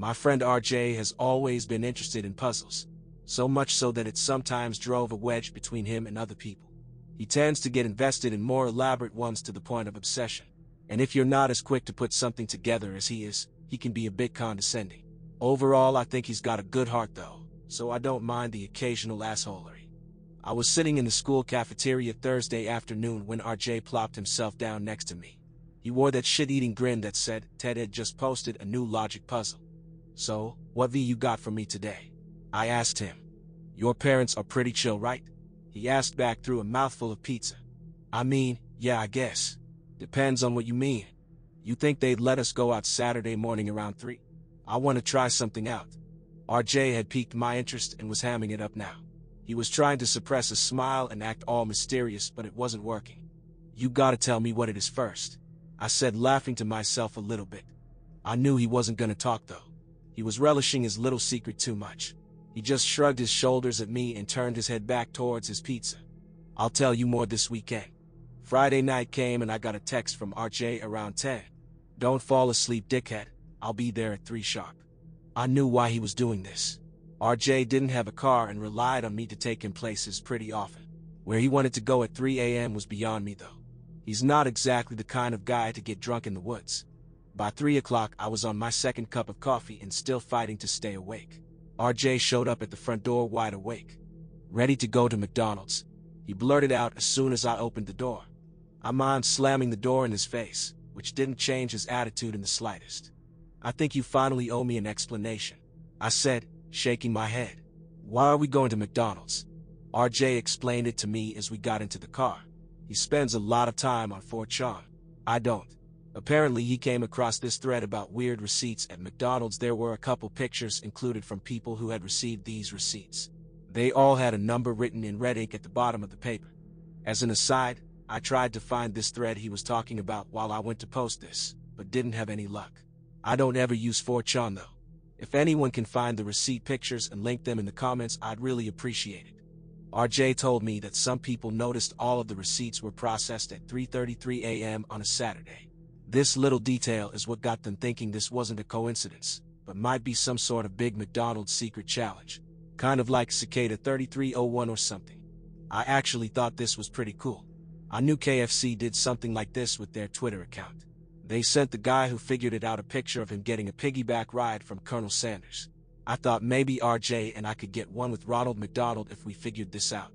My friend RJ has always been interested in puzzles, so much so that it sometimes drove a wedge between him and other people. He tends to get invested in more elaborate ones to the point of obsession. And if you're not as quick to put something together as he is, he can be a bit condescending. Overall, I think he's got a good heart though, so I don't mind the occasional assholery. I was sitting in the school cafeteria Thursday afternoon when RJ plopped himself down next to me. He wore that shit-eating grin that said Ted had just posted a new logic puzzle. So, what V you got for me today? I asked him. Your parents are pretty chill, right? He asked back through a mouthful of pizza. I mean, yeah, I guess. Depends on what you mean. You think they'd let us go out Saturday morning around 3? I want to try something out. RJ had piqued my interest and was hamming it up now. He was trying to suppress a smile and act all mysterious, but it wasn't working. You gotta tell me what it is first. I said, laughing to myself a little bit. I knew he wasn't gonna talk, though. He was relishing his little secret too much. He just shrugged his shoulders at me and turned his head back towards his pizza. I'll tell you more this weekend. Friday night came and I got a text from RJ around 10. Don't fall asleep, dickhead. I'll be there at 3 sharp. I knew why he was doing this. RJ didn't have a car and relied on me to take him places pretty often. Where he wanted to go at 3 a.m. was beyond me, though. He's not exactly the kind of guy to get drunk in the woods. By 3 o'clock, I was on my second cup of coffee and still fighting to stay awake. RJ showed up at the front door wide awake, ready to go to McDonald's. He blurted out as soon as I opened the door. I mind slamming the door in his face, which didn't change his attitude in the slightest. I think you finally owe me an explanation. I said, shaking my head. Why are we going to McDonald's? RJ explained it to me as we got into the car. He spends a lot of time on 4chan. I don't. Apparently, he came across this thread about weird receipts at McDonald's. There were a couple pictures included from people who had received these receipts. They all had a number written in red ink at the bottom of the paper. As an aside, I tried to find this thread he was talking about while I went to post this, but didn't have any luck. I don't ever use 4chan though. If anyone can find the receipt pictures and link them in the comments, I'd really appreciate it. RJ told me that some people noticed all of the receipts were processed at 3.33 a.m. on a Saturday. This little detail is what got them thinking this wasn't a coincidence, but might be some sort of big McDonald's secret challenge. Kind of like Cicada 3301 or something. I actually thought this was pretty cool. I knew KFC did something like this with their Twitter account. They sent the guy who figured it out a picture of him getting a piggyback ride from Colonel Sanders. I thought maybe RJ and I could get one with Ronald McDonald if we figured this out.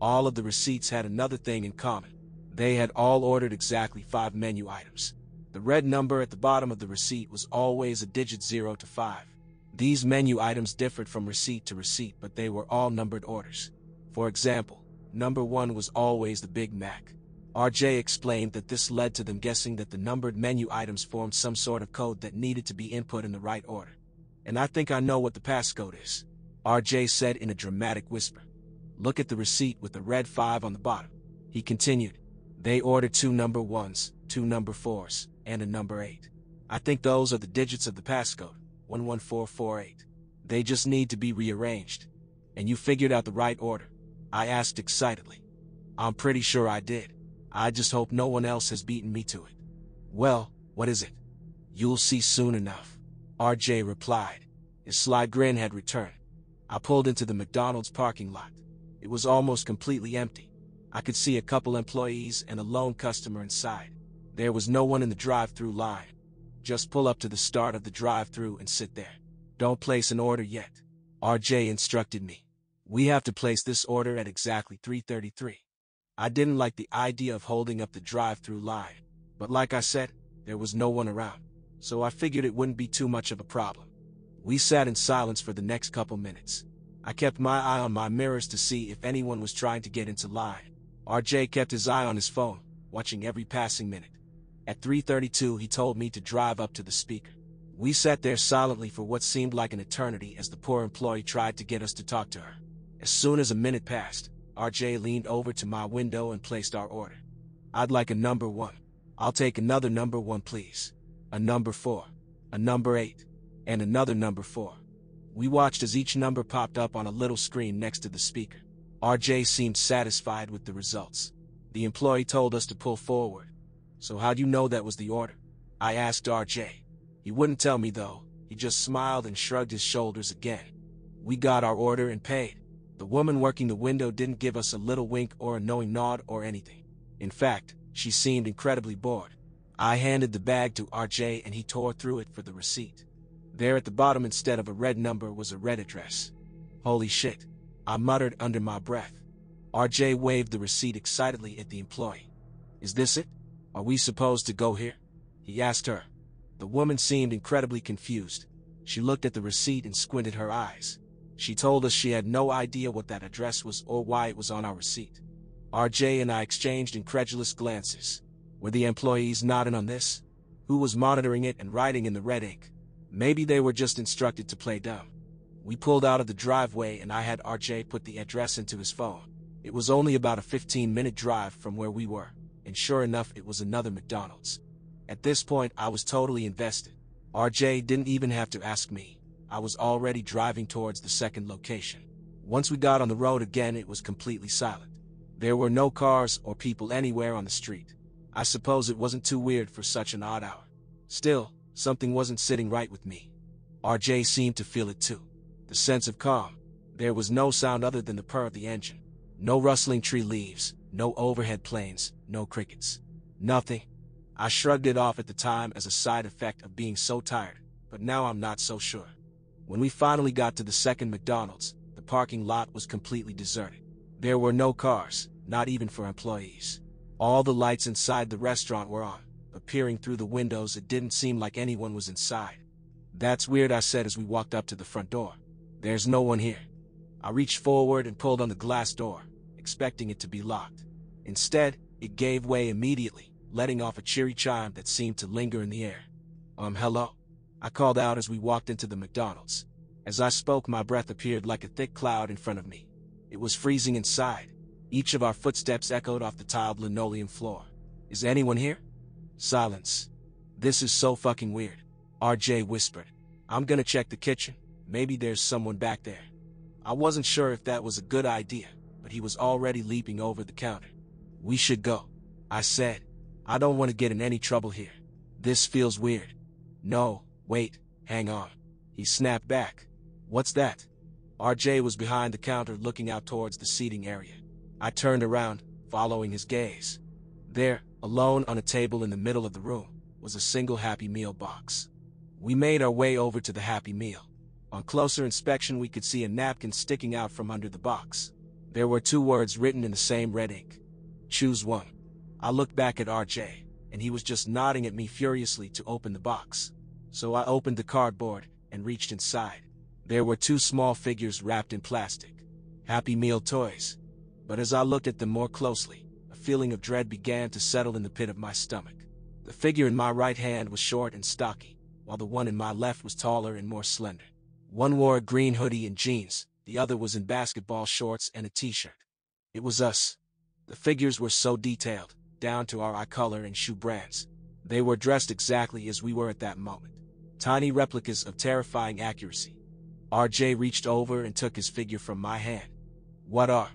All of the receipts had another thing in common. They had all ordered exactly five menu items. The red number at the bottom of the receipt was always a digit 0 to 5. These menu items differed from receipt to receipt, but they were all numbered orders. For example, number 1 was always the Big Mac. RJ explained that this led to them guessing that the numbered menu items formed some sort of code that needed to be input in the right order and I think I know what the passcode is. RJ said in a dramatic whisper. Look at the receipt with the red 5 on the bottom. He continued. They ordered two number ones, two number fours, and a number 8. I think those are the digits of the passcode, 11448. They just need to be rearranged. And you figured out the right order? I asked excitedly. I'm pretty sure I did. I just hope no one else has beaten me to it. Well, what is it? You'll see soon enough. RJ replied. His sly grin had returned. I pulled into the McDonald's parking lot. It was almost completely empty. I could see a couple employees and a lone customer inside. There was no one in the drive-through line. Just pull up to the start of the drive-through and sit there. Don't place an order yet. RJ instructed me. We have to place this order at exactly 333. I didn't like the idea of holding up the drive-through line, but like I said, there was no one around so I figured it wouldn't be too much of a problem. We sat in silence for the next couple minutes. I kept my eye on my mirrors to see if anyone was trying to get into line. RJ kept his eye on his phone, watching every passing minute. At 3.32 he told me to drive up to the speaker. We sat there silently for what seemed like an eternity as the poor employee tried to get us to talk to her. As soon as a minute passed, RJ leaned over to my window and placed our order. I'd like a number one. I'll take another number one, please a number 4, a number 8, and another number 4. We watched as each number popped up on a little screen next to the speaker. RJ seemed satisfied with the results. The employee told us to pull forward. So how'd you know that was the order? I asked RJ. He wouldn't tell me though, He just smiled and shrugged his shoulders again. We got our order and paid. The woman working the window didn't give us a little wink or a knowing nod or anything. In fact, she seemed incredibly bored. I handed the bag to RJ and he tore through it for the receipt. There at the bottom instead of a red number was a red address. Holy shit, I muttered under my breath. RJ waved the receipt excitedly at the employee. Is this it? Are we supposed to go here? He asked her. The woman seemed incredibly confused. She looked at the receipt and squinted her eyes. She told us she had no idea what that address was or why it was on our receipt. RJ and I exchanged incredulous glances. Were the employees nodding on this? Who was monitoring it and writing in the red ink? Maybe they were just instructed to play dumb. We pulled out of the driveway and I had RJ put the address into his phone. It was only about a 15 minute drive from where we were, and sure enough it was another McDonald's. At this point I was totally invested. RJ didn't even have to ask me. I was already driving towards the second location. Once we got on the road again it was completely silent. There were no cars or people anywhere on the street. I suppose it wasn't too weird for such an odd hour. Still, something wasn't sitting right with me. RJ seemed to feel it too. The sense of calm. There was no sound other than the purr of the engine. No rustling tree leaves, no overhead planes, no crickets. Nothing. I shrugged it off at the time as a side effect of being so tired, but now I'm not so sure. When we finally got to the second McDonald's, the parking lot was completely deserted. There were no cars, not even for employees. All the lights inside the restaurant were on, but peering through the windows it didn't seem like anyone was inside. That's weird, I said as we walked up to the front door. There's no one here. I reached forward and pulled on the glass door, expecting it to be locked. Instead, it gave way immediately, letting off a cheery chime that seemed to linger in the air. Um, hello? I called out as we walked into the McDonald's. As I spoke, my breath appeared like a thick cloud in front of me. It was freezing inside, each of our footsteps echoed off the tiled linoleum floor. Is anyone here? Silence. This is so fucking weird. RJ whispered. I'm gonna check the kitchen. Maybe there's someone back there. I wasn't sure if that was a good idea, but he was already leaping over the counter. We should go. I said. I don't want to get in any trouble here. This feels weird. No, wait, hang on. He snapped back. What's that? RJ was behind the counter looking out towards the seating area. I turned around, following his gaze. There, alone on a table in the middle of the room, was a single Happy Meal box. We made our way over to the Happy Meal. On closer inspection, we could see a napkin sticking out from under the box. There were two words written in the same red ink. Choose one. I looked back at RJ, and he was just nodding at me furiously to open the box. So I opened the cardboard and reached inside. There were two small figures wrapped in plastic. Happy Meal toys. But as I looked at them more closely, a feeling of dread began to settle in the pit of my stomach. The figure in my right hand was short and stocky, while the one in my left was taller and more slender. One wore a green hoodie and jeans, the other was in basketball shorts and a t-shirt. It was us. The figures were so detailed, down to our eye color and shoe brands. They were dressed exactly as we were at that moment. Tiny replicas of terrifying accuracy. RJ reached over and took his figure from my hand. What are?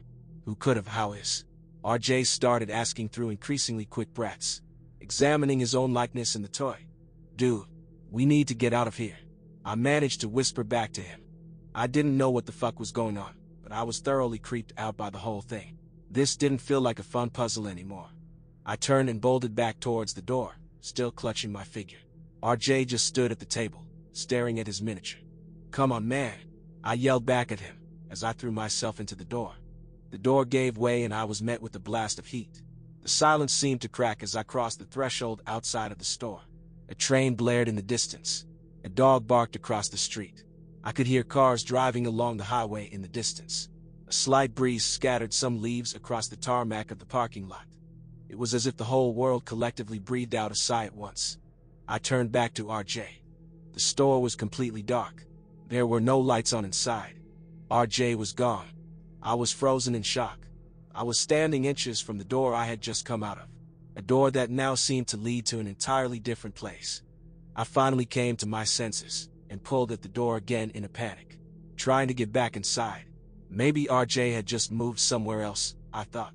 Who could have how is? RJ started asking through increasingly quick breaths, examining his own likeness in the toy. Dude, we need to get out of here. I managed to whisper back to him. I didn't know what the fuck was going on, but I was thoroughly creeped out by the whole thing. This didn't feel like a fun puzzle anymore. I turned and bolted back towards the door, still clutching my figure. RJ just stood at the table, staring at his miniature. Come on, man. I yelled back at him as I threw myself into the door. The door gave way and I was met with a blast of heat. The silence seemed to crack as I crossed the threshold outside of the store. A train blared in the distance. A dog barked across the street. I could hear cars driving along the highway in the distance. A slight breeze scattered some leaves across the tarmac of the parking lot. It was as if the whole world collectively breathed out a sigh at once. I turned back to RJ. The store was completely dark. There were no lights on inside. RJ was gone. I was frozen in shock. I was standing inches from the door I had just come out of, a door that now seemed to lead to an entirely different place. I finally came to my senses and pulled at the door again in a panic, trying to get back inside. Maybe RJ had just moved somewhere else, I thought.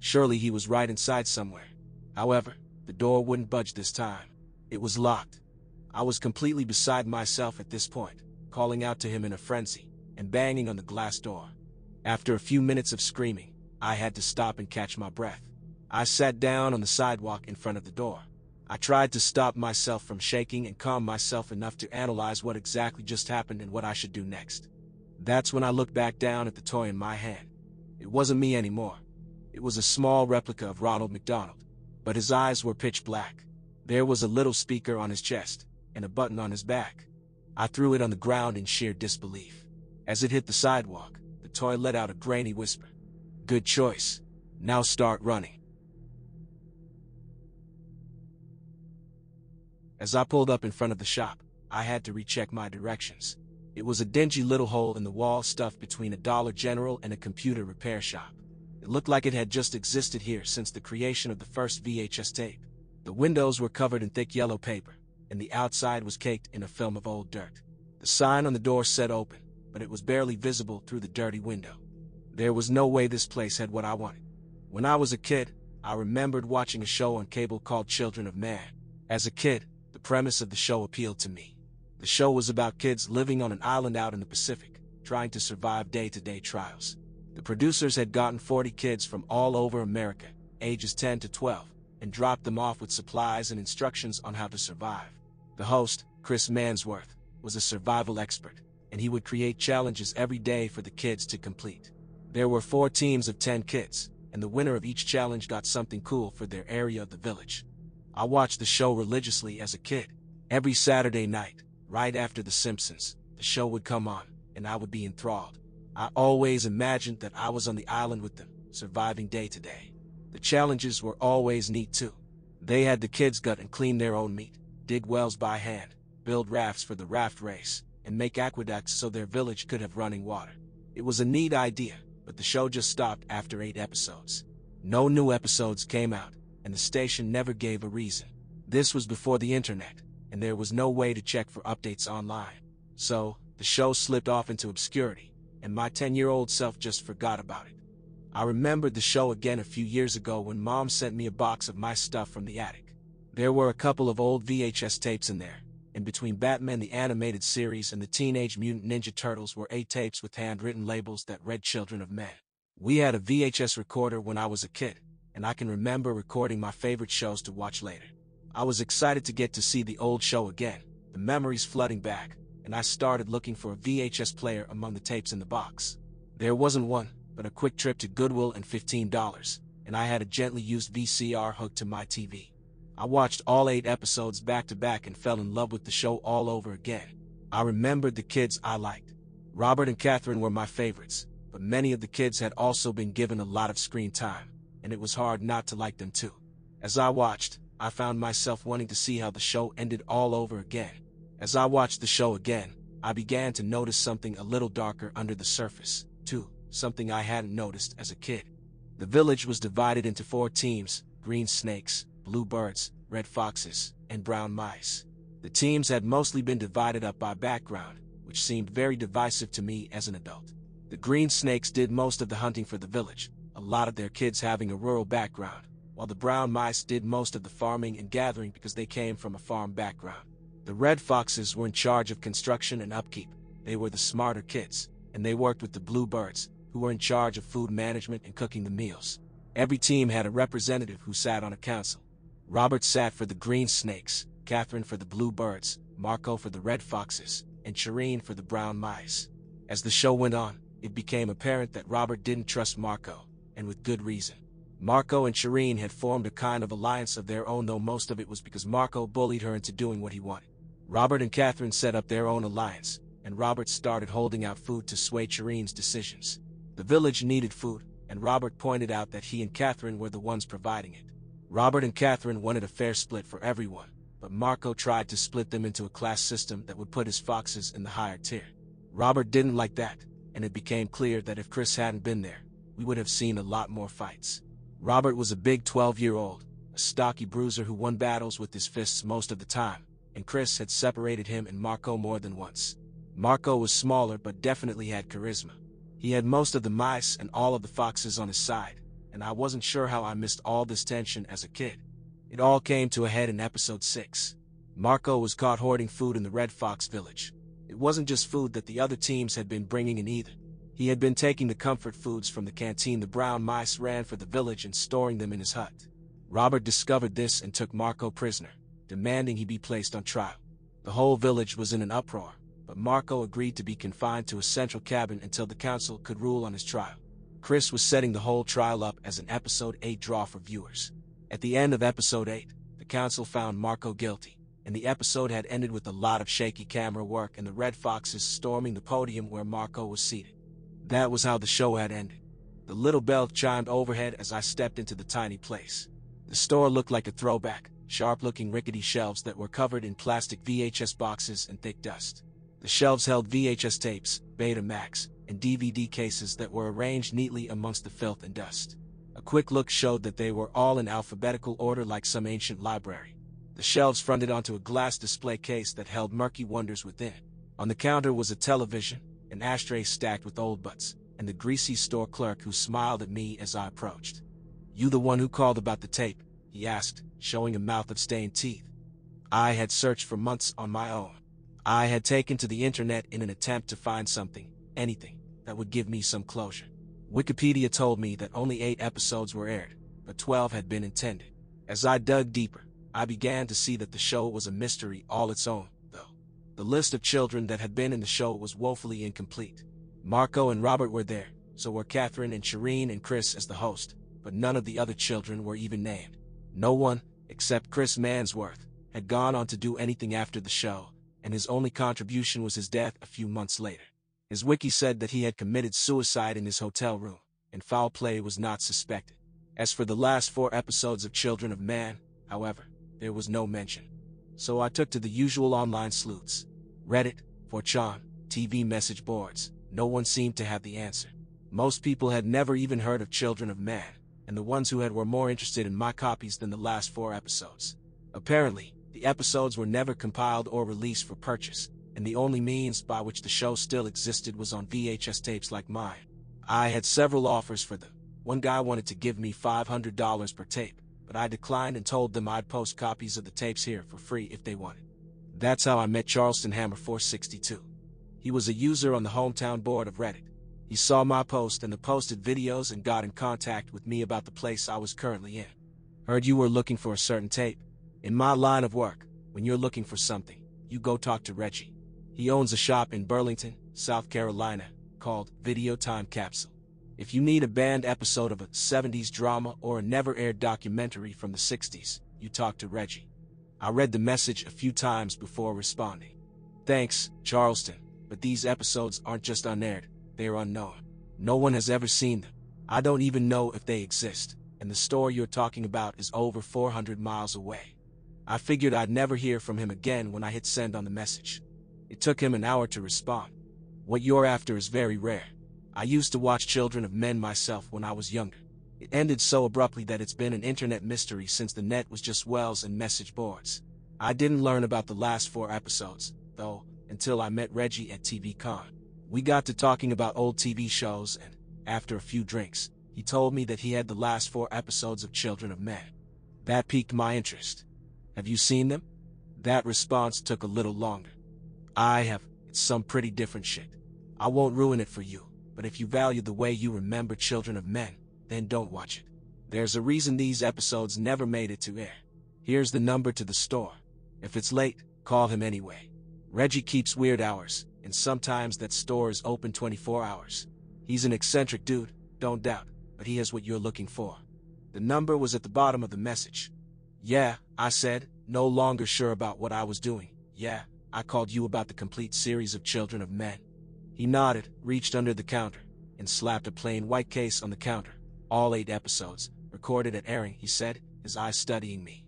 Surely he was right inside somewhere. However, the door wouldn't budge this time. It was locked. I was completely beside myself at this point, calling out to him in a frenzy, and banging on the glass door. After a few minutes of screaming, I had to stop and catch my breath. I sat down on the sidewalk in front of the door. I tried to stop myself from shaking and calm myself enough to analyze what exactly just happened and what I should do next. That's when I looked back down at the toy in my hand. It wasn't me anymore. It was a small replica of Ronald McDonald, but his eyes were pitch black. There was a little speaker on his chest and a button on his back. I threw it on the ground in sheer disbelief. As it hit the sidewalk, the toy let out a grainy whisper. Good choice. Now start running. As I pulled up in front of the shop, I had to recheck my directions. It was a dingy little hole in the wall stuffed between a Dollar General and a computer repair shop. It looked like it had just existed here since the creation of the first VHS tape. The windows were covered in thick yellow paper, and the outside was caked in a film of old dirt. The sign on the door said open, but it was barely visible through the dirty window. There was no way this place had what I wanted. When I was a kid, I remembered watching a show on cable called Children of Man. As a kid, the premise of the show appealed to me. The show was about kids living on an island out in the Pacific, trying to survive day-to-day trials. The producers had gotten 40 kids from all over America, ages 10 to 12, and dropped them off with supplies and instructions on how to survive. The host, Chris Mansworth, was a survival expert, and he would create challenges every day for the kids to complete. There were four teams of 10 kids, and the winner of each challenge got something cool for their area of the village. I watched the show religiously as a kid. Every Saturday night, right after The Simpsons, the show would come on, and I would be enthralled. I always imagined that I was on the island with them, surviving day to day. The challenges were always neat too. They had the kids gut and clean their own meat, dig wells by hand, build rafts for the raft race, and make aqueducts so their village could have running water. It was a neat idea, but the show just stopped after eight episodes. No new episodes came out, and the station never gave a reason. This was before the internet, and there was no way to check for updates online. So, the show slipped off into obscurity, and my 10-year-old self just forgot about it. I remembered the show again a few years ago when mom sent me a box of my stuff from the attic. There were a couple of old VHS tapes in there, and between Batman the Animated Series and the Teenage Mutant Ninja Turtles were eight tapes with handwritten labels that read Children of Men. We had a VHS recorder when I was a kid, and I can remember recording my favorite shows to watch later. I was excited to get to see the old show again, the memories flooding back, and I started looking for a VHS player among the tapes in the box. There wasn't one, but a quick trip to Goodwill and $15, and I had a gently used VCR hooked to my TV. I watched all eight episodes back to back and fell in love with the show all over again. I remembered the kids I liked. Robert and Catherine were my favorites, but many of the kids had also been given a lot of screen time and it was hard not to like them too. As I watched, I found myself wanting to see how the show ended all over again. As I watched the show again, I began to notice something a little darker under the surface, too, something I hadn't noticed as a kid. The village was divided into four teams, green snakes, blue birds, red foxes, and brown mice. The teams had mostly been divided up by background, which seemed very divisive to me as an adult. The green snakes did most of the hunting for the village, a lot of their kids having a rural background, while the brown mice did most of the farming and gathering because they came from a farm background. The red foxes were in charge of construction and upkeep. They were the smarter kids, and they worked with the bluebirds, who were in charge of food management and cooking the meals. Every team had a representative who sat on a council. Robert sat for the green snakes, Catherine for the bluebirds, Marco for the red foxes, and Shireen for the brown mice. As the show went on, it became apparent that Robert didn't trust Marco, and with good reason. Marco and Shireen had formed a kind of alliance of their own though most of it was because Marco bullied her into doing what he wanted. Robert and Catherine set up their own alliance, and Robert started holding out food to sway Shireen's decisions. The village needed food, and Robert pointed out that he and Catherine were the ones providing it. Robert and Catherine wanted a fair split for everyone, but Marco tried to split them into a class system that would put his foxes in the higher tier. Robert didn't like that, and it became clear that if Chris hadn't been there, we would have seen a lot more fights. Robert was a big 12-year-old, a stocky bruiser who won battles with his fists most of the time, and Chris had separated him and Marco more than once. Marco was smaller but definitely had charisma. He had most of the mice and all of the foxes on his side, and I wasn't sure how I missed all this tension as a kid. It all came to a head in episode 6. Marco was caught hoarding food in the Red Fox village. It wasn't just food that the other teams had been bringing in either. He had been taking the comfort foods from the canteen the brown mice ran for the village and storing them in his hut. Robert discovered this and took Marco prisoner, demanding he be placed on trial. The whole village was in an uproar, but Marco agreed to be confined to a central cabin until the council could rule on his trial. Chris was setting the whole trial up as an episode 8 draw for viewers. At the end of episode 8, the council found Marco guilty, and the episode had ended with a lot of shaky camera work and the Red Foxes storming the podium where Marco was seated. That was how the show had ended. The little bell chimed overhead as I stepped into the tiny place. The store looked like a throwback, sharp-looking rickety shelves that were covered in plastic VHS boxes and thick dust. The shelves held VHS tapes, Betamax, and DVD cases that were arranged neatly amongst the filth and dust. A quick look showed that they were all in alphabetical order like some ancient library. The shelves fronted onto a glass display case that held murky wonders within. On the counter was a television, an ashtray stacked with old butts, and the greasy store clerk who smiled at me as I approached. You the one who called about the tape? he asked, showing a mouth of stained teeth. I had searched for months on my own. I had taken to the internet in an attempt to find something, anything, that would give me some closure. Wikipedia told me that only eight episodes were aired, but 12 had been intended. As I dug deeper, I began to see that the show was a mystery all its own. The list of children that had been in the show was woefully incomplete. Marco and Robert were there, so were Catherine and Shireen and Chris as the host, but none of the other children were even named. No one, except Chris Mansworth, had gone on to do anything after the show, and his only contribution was his death a few months later. His wiki said that he had committed suicide in his hotel room, and foul play was not suspected. As for the last four episodes of Children of Man, however, there was no mention. So I took to the usual online sleuths. Reddit, 4chan, TV message boards. No one seemed to have the answer. Most people had never even heard of Children of Man, and the ones who had were more interested in my copies than the last four episodes. Apparently, the episodes were never compiled or released for purchase, and the only means by which the show still existed was on VHS tapes like mine. I had several offers for them. One guy wanted to give me $500 per tape, but I declined and told them I'd post copies of the tapes here for free if they wanted. That's how I met Charleston Hammer 462. He was a user on the hometown board of Reddit. He saw my post and the posted videos and got in contact with me about the place I was currently in. Heard you were looking for a certain tape. In my line of work, when you're looking for something, you go talk to Reggie. He owns a shop in Burlington, South Carolina, called Video Time Capsule. If you need a banned episode of a 70s drama or a never-aired documentary from the 60s, you talk to Reggie. I read the message a few times before responding. Thanks, Charleston, but these episodes aren't just unaired, they are unknown. No one has ever seen them. I don't even know if they exist, and the store you're talking about is over 400 miles away. I figured I'd never hear from him again when I hit send on the message. It took him an hour to respond. What you're after is very rare. I used to watch Children of Men myself when I was younger. It ended so abruptly that it's been an internet mystery since the net was just wells and message boards. I didn't learn about the last four episodes, though, until I met Reggie at TVCon. We got to talking about old TV shows, and after a few drinks, he told me that he had the last four episodes of Children of Men. That piqued my interest. Have you seen them? That response took a little longer. I have. It's some pretty different shit. I won't ruin it for you, but if you value the way you remember Children of Men, then don't watch it. There's a reason these episodes never made it to air. Here's the number to the store. If it's late, call him anyway. Reggie keeps weird hours, and sometimes that store is open 24 hours. He's an eccentric dude, don't doubt, but he has what you're looking for. The number was at the bottom of the message. Yeah, I said, no longer sure about what I was doing. Yeah, I called you about the complete series of Children of Men. He nodded, reached under the counter, and slapped a plain white case on the counter. All eight episodes, recorded at airing, he said, his eyes studying me.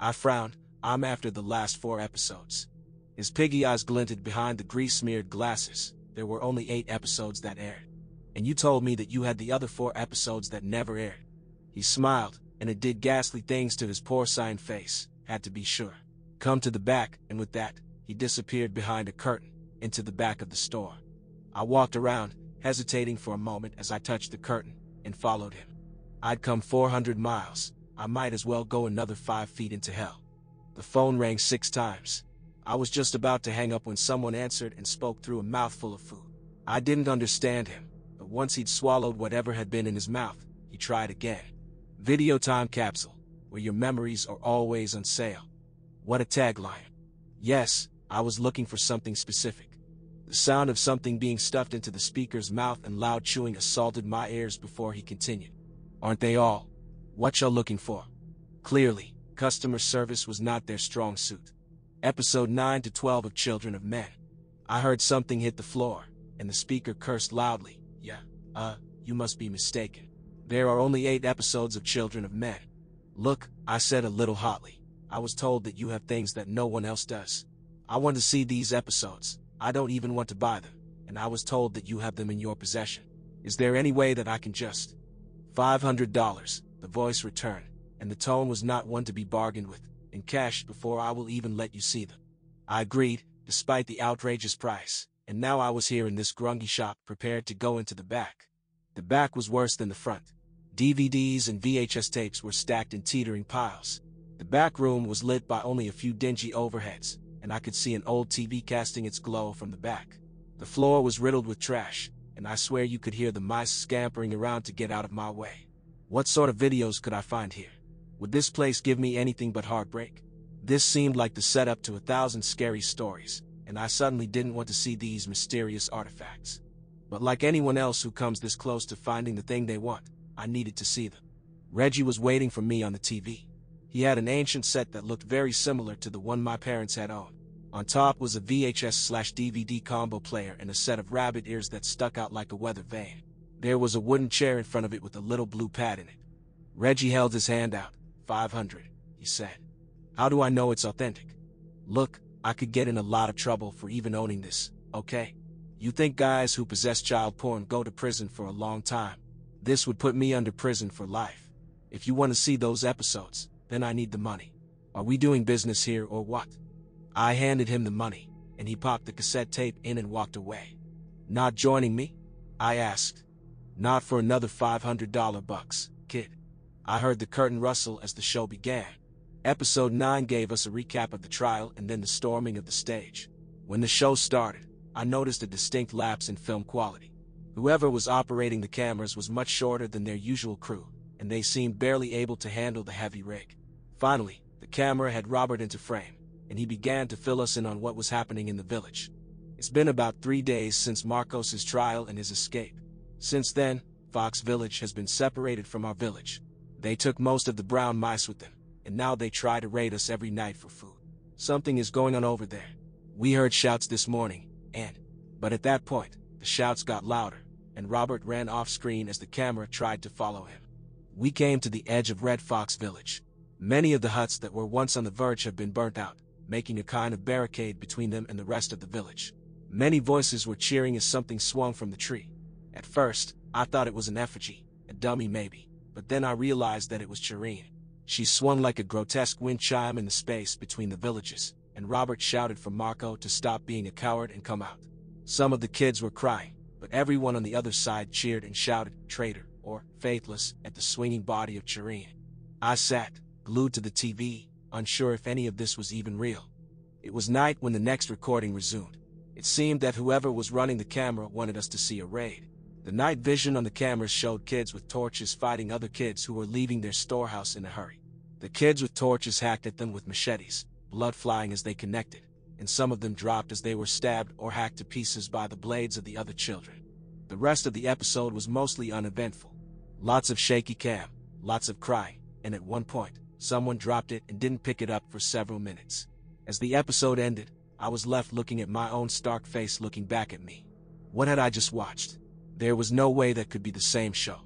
I frowned. I'm after the last four episodes. His piggy eyes glinted behind the grease-smeared glasses. There were only eight episodes that aired. And you told me that you had the other four episodes that never aired. He smiled, and it did ghastly things to his porcine face, had to be sure. Come to the back, and with that, he disappeared behind a curtain, into the back of the store. I walked around, hesitating for a moment as I touched the curtain, and followed him. I'd come 400 miles. I might as well go another five feet into hell. The phone rang six times. I was just about to hang up when someone answered and spoke through a mouthful of food. I didn't understand him, but once he'd swallowed whatever had been in his mouth, he tried again. Video time capsule, where your memories are always on sale. What a tagline. Yes, I was looking for something specific. The sound of something being stuffed into the speaker's mouth and loud chewing assaulted my ears before he continued. Aren't they all? What y'all looking for? Clearly, customer service was not their strong suit. Episode 9 to 12 of Children of Men. I heard something hit the floor, and the speaker cursed loudly. Yeah, uh, you must be mistaken. There are only eight episodes of Children of Men. Look, I said a little hotly. I was told that you have things that no one else does. I want to see these episodes. I don't even want to buy them, and I was told that you have them in your possession. Is there any way that I can just... $500, the voice returned, and the tone was not one to be bargained with, in cash before I will even let you see them. I agreed, despite the outrageous price, and now I was here in this grungy shop prepared to go into the back. The back was worse than the front. DVDs and VHS tapes were stacked in teetering piles. The back room was lit by only a few dingy overheads, and I could see an old TV casting its glow from the back. The floor was riddled with trash, and I swear you could hear the mice scampering around to get out of my way. What sort of videos could I find here? Would this place give me anything but heartbreak? This seemed like the setup to a thousand scary stories, and I suddenly didn't want to see these mysterious artifacts. But like anyone else who comes this close to finding the thing they want, I needed to see them. Reggie was waiting for me on the TV. He had an ancient set that looked very similar to the one my parents had owned. On top was a VHS slash DVD combo player and a set of rabbit ears that stuck out like a weather vane. There was a wooden chair in front of it with a little blue pad in it. Reggie held his hand out. 500, he said. How do I know it's authentic? Look, I could get in a lot of trouble for even owning this, okay? You think guys who possess child porn go to prison for a long time. This would put me under prison for life. If you want to see those episodes, then I need the money. Are we doing business here or what? I handed him the money, and he popped the cassette tape in and walked away. Not joining me? I asked. Not for another $500 bucks, kid. I heard the curtain rustle as the show began. Episode 9 gave us a recap of the trial and then the storming of the stage. When the show started, I noticed a distinct lapse in film quality. Whoever was operating the cameras was much shorter than their usual crew, and they seemed barely able to handle the heavy rig. Finally, the camera had Robert into frame and he began to fill us in on what was happening in the village. It's been about three days since Marcos's trial and his escape. Since then, Fox Village has been separated from our village. They took most of the brown mice with them, and now they try to raid us every night for food. Something is going on over there. We heard shouts this morning, and... But at that point, the shouts got louder, and Robert ran off screen as the camera tried to follow him. We came to the edge of Red Fox Village. Many of the huts that were once on the verge have been burnt out, making a kind of barricade between them and the rest of the village. Many voices were cheering as something swung from the tree. At first, I thought it was an effigy, a dummy maybe, but then I realized that it was Shireen. She swung like a grotesque wind chime in the space between the villages, and Robert shouted for Marco to stop being a coward and come out. Some of the kids were crying, but everyone on the other side cheered and shouted, traitor, or faithless, at the swinging body of Shireen. I sat, glued to the TV, unsure if any of this was even real. It was night when the next recording resumed. It seemed that whoever was running the camera wanted us to see a raid. The night vision on the cameras showed kids with torches fighting other kids who were leaving their storehouse in a hurry. The kids with torches hacked at them with machetes, blood flying as they connected, and some of them dropped as they were stabbed or hacked to pieces by the blades of the other children. The rest of the episode was mostly uneventful. Lots of shaky cam, lots of crying, and at one point, Someone dropped it and didn't pick it up for several minutes. As the episode ended, I was left looking at my own stark face looking back at me. What had I just watched? There was no way that could be the same show.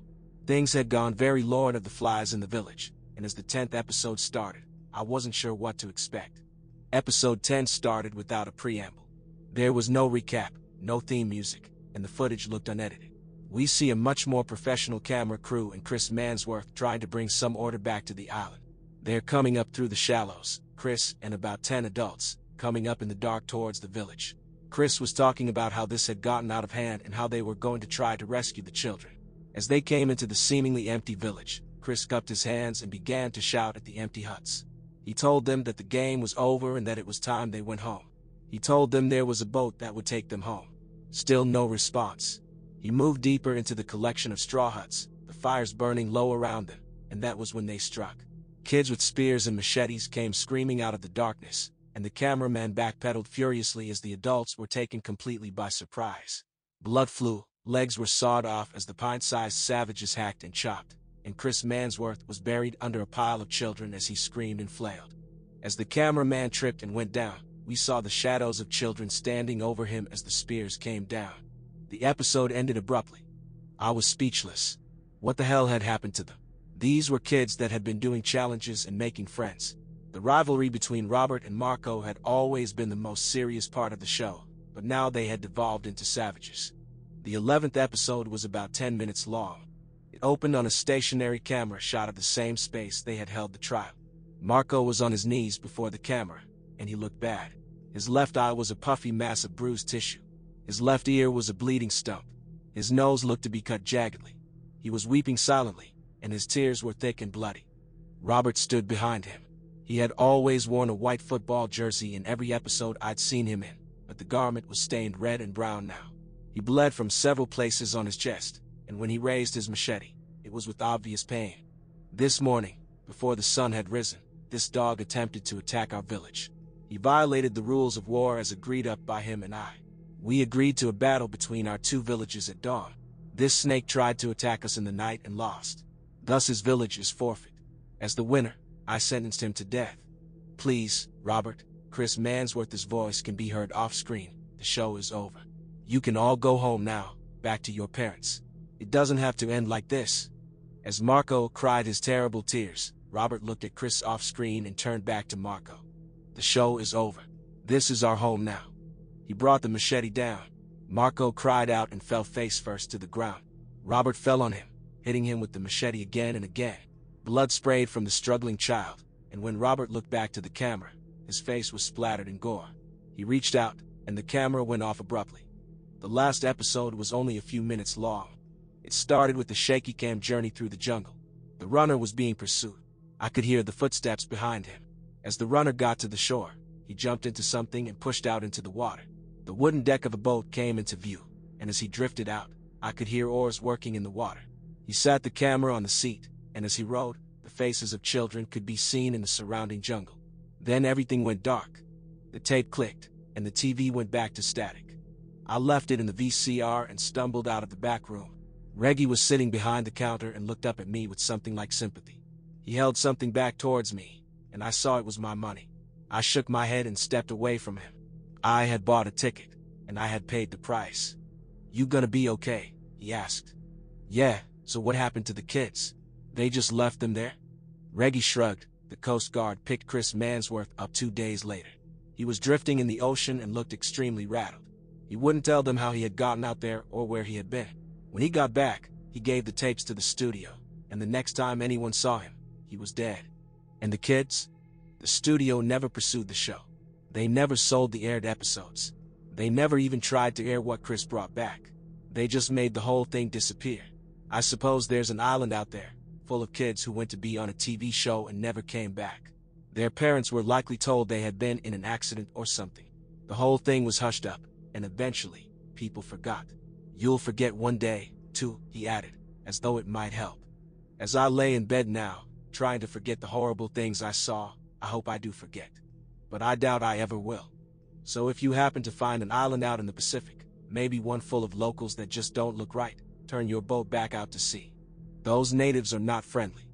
Things had gone very Lord of the Flies in the village, and as the 10th episode started, I wasn't sure what to expect. Episode 10 started without a preamble. There was no recap, no theme music, and the footage looked unedited we see a much more professional camera crew and Chris Mansworth trying to bring some order back to the island. They're coming up through the shallows, Chris and about 10 adults, coming up in the dark towards the village. Chris was talking about how this had gotten out of hand and how they were going to try to rescue the children. As they came into the seemingly empty village, Chris cupped his hands and began to shout at the empty huts. He told them that the game was over and that it was time they went home. He told them there was a boat that would take them home. Still no response. He moved deeper into the collection of straw huts, the fires burning low around them, and that was when they struck. Kids with spears and machetes came screaming out of the darkness, and the cameraman backpedaled furiously as the adults were taken completely by surprise. Blood flew, legs were sawed off as the pint-sized savages hacked and chopped, and Chris Mansworth was buried under a pile of children as he screamed and flailed. As the cameraman tripped and went down, we saw the shadows of children standing over him as the spears came down. The episode ended abruptly. I was speechless. What the hell had happened to them? These were kids that had been doing challenges and making friends. The rivalry between Robert and Marco had always been the most serious part of the show, but now they had devolved into savages. The 11th episode was about 10 minutes long. It opened on a stationary camera shot of the same space they had held the trial. Marco was on his knees before the camera, and he looked bad. His left eye was a puffy mass of bruised tissue. His left ear was a bleeding stump. His nose looked to be cut jaggedly. He was weeping silently, and his tears were thick and bloody. Robert stood behind him. He had always worn a white football jersey in every episode I'd seen him in, but the garment was stained red and brown now. He bled from several places on his chest, and when he raised his machete, it was with obvious pain. This morning, before the sun had risen, this dog attempted to attack our village. He violated the rules of war as agreed up by him and I. We agreed to a battle between our two villages at dawn. This snake tried to attack us in the night and lost. Thus his village is forfeit. As the winner, I sentenced him to death. Please, Robert, Chris Mansworth's voice can be heard off-screen. The show is over. You can all go home now, back to your parents. It doesn't have to end like this. As Marco cried his terrible tears, Robert looked at Chris off-screen and turned back to Marco. The show is over. This is our home now. He brought the machete down. Marco cried out and fell face first to the ground. Robert fell on him, hitting him with the machete again and again. Blood sprayed from the struggling child, and when Robert looked back to the camera, his face was splattered in gore. He reached out, and the camera went off abruptly. The last episode was only a few minutes long. It started with the shaky cam journey through the jungle. The runner was being pursued. I could hear the footsteps behind him. As the runner got to the shore, he jumped into something and pushed out into the water. The wooden deck of a boat came into view, and as he drifted out, I could hear oars working in the water. He sat the camera on the seat, and as he rowed, the faces of children could be seen in the surrounding jungle. Then everything went dark. The tape clicked, and the TV went back to static. I left it in the VCR and stumbled out of the back room. Reggie was sitting behind the counter and looked up at me with something like sympathy. He held something back towards me, and I saw it was my money. I shook my head and stepped away from him. I had bought a ticket, and I had paid the price. You gonna be okay? He asked. Yeah, so what happened to the kids? They just left them there? Reggie shrugged. The Coast Guard picked Chris Mansworth up two days later. He was drifting in the ocean and looked extremely rattled. He wouldn't tell them how he had gotten out there or where he had been. When he got back, he gave the tapes to the studio, and the next time anyone saw him, he was dead. And the kids? The studio never pursued the show. They never sold the aired episodes. They never even tried to air what Chris brought back. They just made the whole thing disappear. I suppose there's an island out there, full of kids who went to be on a TV show and never came back. Their parents were likely told they had been in an accident or something. The whole thing was hushed up, and eventually, people forgot. You'll forget one day, too, he added, as though it might help. As I lay in bed now, trying to forget the horrible things I saw, I hope I do forget. But I doubt I ever will. So if you happen to find an island out in the Pacific, maybe one full of locals that just don't look right, turn your boat back out to sea. Those natives are not friendly.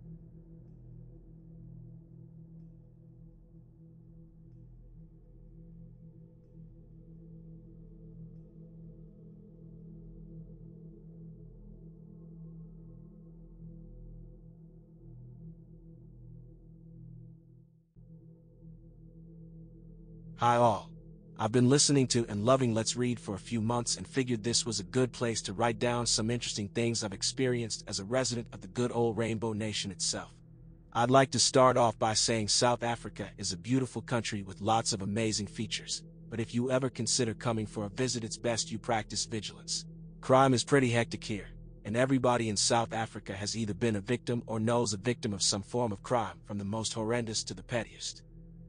Hi all. I've been listening to and loving Let's Read for a few months and figured this was a good place to write down some interesting things I've experienced as a resident of the good old Rainbow Nation itself. I'd like to start off by saying South Africa is a beautiful country with lots of amazing features, but if you ever consider coming for a visit it's best you practice vigilance. Crime is pretty hectic here, and everybody in South Africa has either been a victim or knows a victim of some form of crime, from the most horrendous to the pettiest.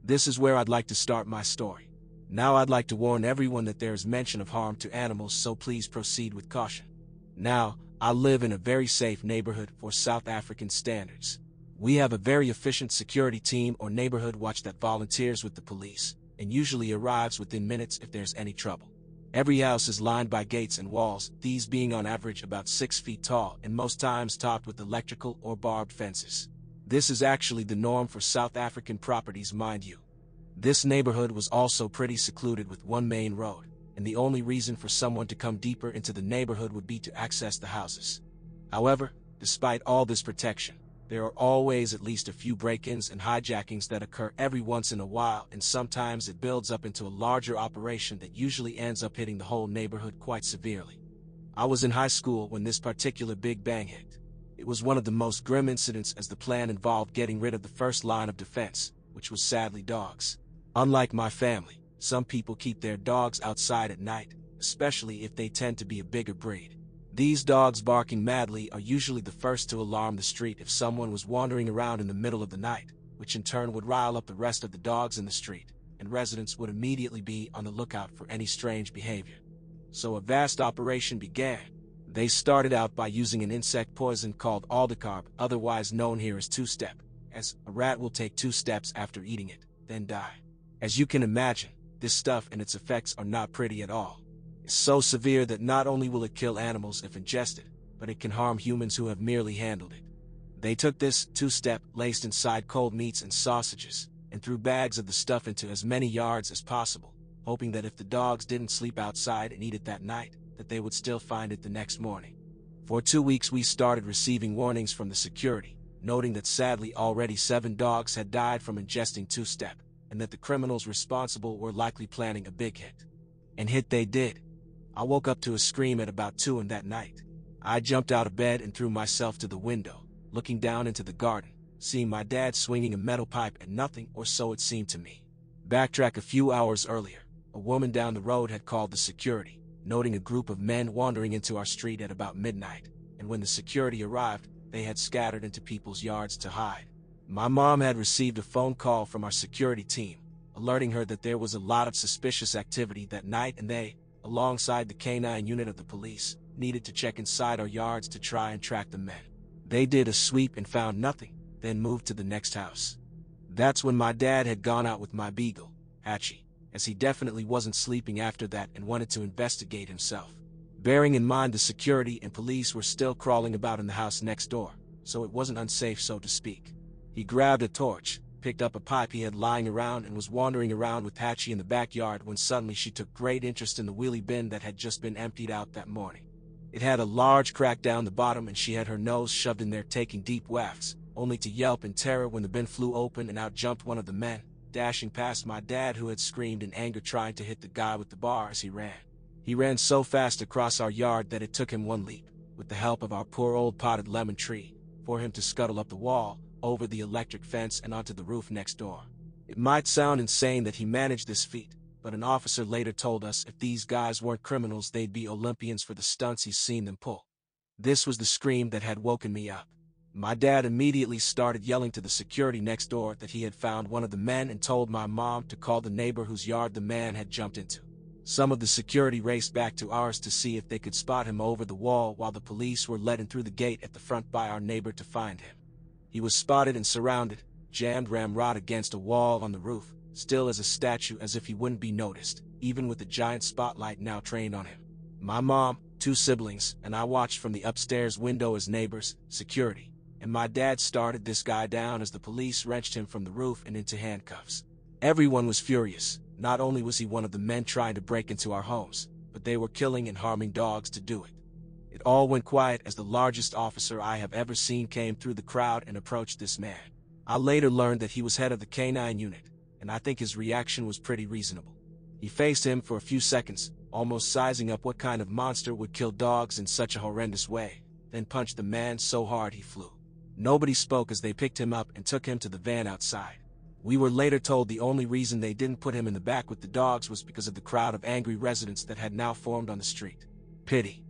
This is where I'd like to start my story. Now I'd like to warn everyone that there is mention of harm to animals, so please proceed with caution. Now, I live in a very safe neighborhood for South African standards. We have a very efficient security team or neighborhood watch that volunteers with the police and usually arrives within minutes if there's any trouble. Every house is lined by gates and walls, these being on average about 6 feet tall and most times topped with electrical or barbed fences. This is actually the norm for South African properties, mind you. This neighborhood was also pretty secluded with one main road, and the only reason for someone to come deeper into the neighborhood would be to access the houses. However, despite all this protection, there are always at least a few break-ins and hijackings that occur every once in a while and sometimes it builds up into a larger operation that usually ends up hitting the whole neighborhood quite severely. I was in high school when this particular big bang hit. It was one of the most grim incidents as the plan involved getting rid of the first line of defense, which was sadly dogs. Unlike my family, some people keep their dogs outside at night, especially if they tend to be a bigger breed. These dogs barking madly are usually the first to alarm the street if someone was wandering around in the middle of the night, which in turn would rile up the rest of the dogs in the street, and residents would immediately be on the lookout for any strange behavior. So a vast operation began. They started out by using an insect poison called aldicarb, otherwise known here as two-step, as a rat will take two steps after eating it, then die. As you can imagine, this stuff and its effects are not pretty at all It's so severe that not only will it kill animals if ingested, but it can harm humans who have merely handled it. They took this two-step laced inside cold meats and sausages, and threw bags of the stuff into as many yards as possible, hoping that if the dogs didn't sleep outside and eat it that night, that they would still find it the next morning. For two weeks we started receiving warnings from the security, noting that sadly already seven dogs had died from ingesting two-step, and that the criminals responsible were likely planning a big hit. And hit they did. I woke up to a scream at about 2 in that night. I jumped out of bed and threw myself to the window, looking down into the garden, seeing my dad swinging a metal pipe at nothing, or so it seemed to me. Backtrack a few hours earlier, a woman down the road had called the security, noting a group of men wandering into our street at about midnight, and when the security arrived, they had scattered into people's yards to hide. My mom had received a phone call from our security team, alerting her that there was a lot of suspicious activity that night and they, alongside the canine unit of the police, needed to check inside our yards to try and track the men. They did a sweep and found nothing, then moved to the next house. That's when my dad had gone out with my beagle, Hatchie, as he definitely wasn't sleeping after that and wanted to investigate himself. Bearing in mind the security and police were still crawling about in the house next door, so it wasn't unsafe so to speak. He grabbed a torch, picked up a pipe he had lying around and was wandering around with Hatchie in the backyard when suddenly she took great interest in the wheelie bin that had just been emptied out that morning. It had a large crack down the bottom and she had her nose shoved in there taking deep wafts, only to yelp in terror when the bin flew open and out jumped one of the men, dashing past my dad who had screamed in anger trying to hit the guy with the bar as he ran. He ran so fast across our yard that it took him one leap, with the help of our poor old potted lemon tree, for him to scuttle up the wall, over the electric fence and onto the roof next door. It might sound insane that he managed this feat, but an officer later told us if these guys weren't criminals, they'd be Olympians for the stunts he's seen them pull. This was the scream that had woken me up. My dad immediately started yelling to the security next door that he had found one of the men and told my mom to call the neighbor whose yard the man had jumped into. Some of the security raced back to ours to see if they could spot him over the wall while the police were letting through the gate at the front by our neighbor to find him. He was spotted and surrounded, jammed ramrod against a wall on the roof, still as a statue as if he wouldn't be noticed, even with the giant spotlight now trained on him. My mom, two siblings, and I watched from the upstairs window as neighbors, security, and my dad started this guy down as the police wrenched him from the roof and into handcuffs. Everyone was furious. Not only was he one of the men trying to break into our homes, but they were killing and harming dogs to do it. It all went quiet as the largest officer I have ever seen came through the crowd and approached this man. I later learned that he was head of the K-9 unit, and I think his reaction was pretty reasonable. He faced him for a few seconds, almost sizing up what kind of monster would kill dogs in such a horrendous way, then punched the man so hard he flew. Nobody spoke as they picked him up and took him to the van outside. We were later told the only reason they didn't put him in the back with the dogs was because of the crowd of angry residents that had now formed on the street. Pity.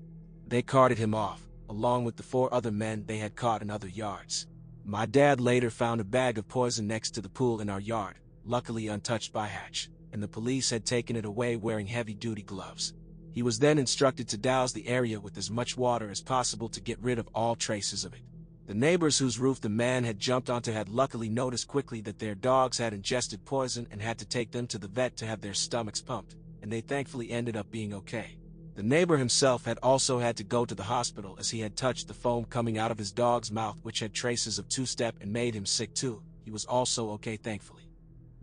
They carted him off, along with the four other men they had caught in other yards. My dad later found a bag of poison next to the pool in our yard, luckily untouched by Hatch, and the police had taken it away wearing heavy-duty gloves. He was then instructed to douse the area with as much water as possible to get rid of all traces of it. The neighbors whose roof the man had jumped onto had luckily noticed quickly that their dogs had ingested poison and had to take them to the vet to have their stomachs pumped, and they thankfully ended up being okay. The neighbor himself had also had to go to the hospital as he had touched the foam coming out of his dog's mouth which had traces of two-step and made him sick too. He was also okay thankfully.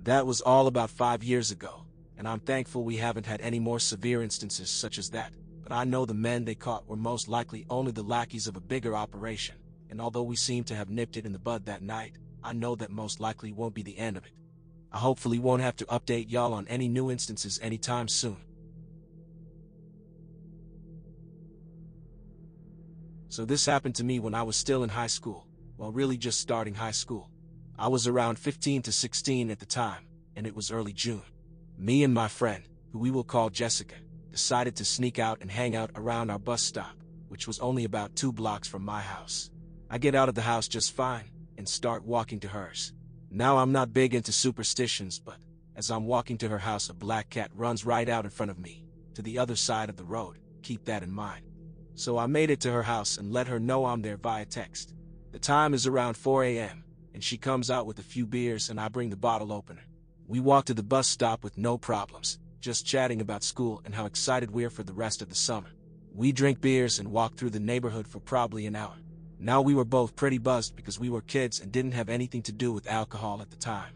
That was all about five years ago, and I'm thankful we haven't had any more severe instances such as that, but I know the men they caught were most likely only the lackeys of a bigger operation, and although we seem to have nipped it in the bud that night, I know that most likely won't be the end of it. I hopefully won't have to update y'all on any new instances anytime soon. So this happened to me when I was still in high school, well really just starting high school. I was around 15 to 16 at the time, and it was early June. Me and my friend, who we will call Jessica, decided to sneak out and hang out around our bus stop, which was only about two blocks from my house. I get out of the house just fine, and start walking to hers. Now I'm not big into superstitions, but as I'm walking to her house a black cat runs right out in front of me, to the other side of the road, keep that in mind. So I made it to her house and let her know I'm there via text. The time is around 4 a.m., and she comes out with a few beers and I bring the bottle opener. We walk to the bus stop with no problems, just chatting about school and how excited we are for the rest of the summer. We drink beers and walk through the neighborhood for probably an hour. Now we were both pretty buzzed because we were kids and didn't have anything to do with alcohol at the time.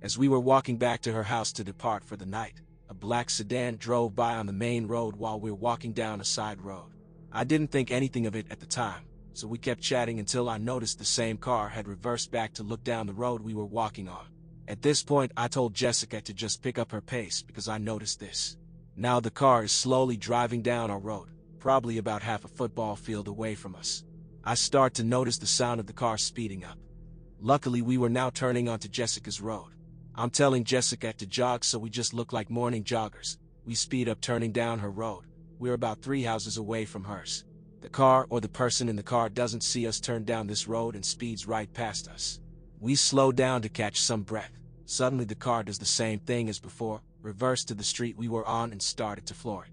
As we were walking back to her house to depart for the night, a black sedan drove by on the main road while we were walking down a side road. I didn't think anything of it at the time, so we kept chatting until I noticed the same car had reversed back to look down the road we were walking on. At this point, I told Jessica to just pick up her pace because I noticed this. Now the car is slowly driving down our road, probably about half a football field away from us. I start to notice the sound of the car speeding up. Luckily, we were now turning onto Jessica's road. I'm telling Jessica to jog so we just look like morning joggers. We speed up turning down her road. We're about three houses away from hers. The car or the person in the car doesn't see us turn down this road and speeds right past us. We slow down to catch some breath. Suddenly the car does the same thing as before, reversed to the street we were on and started to floor it.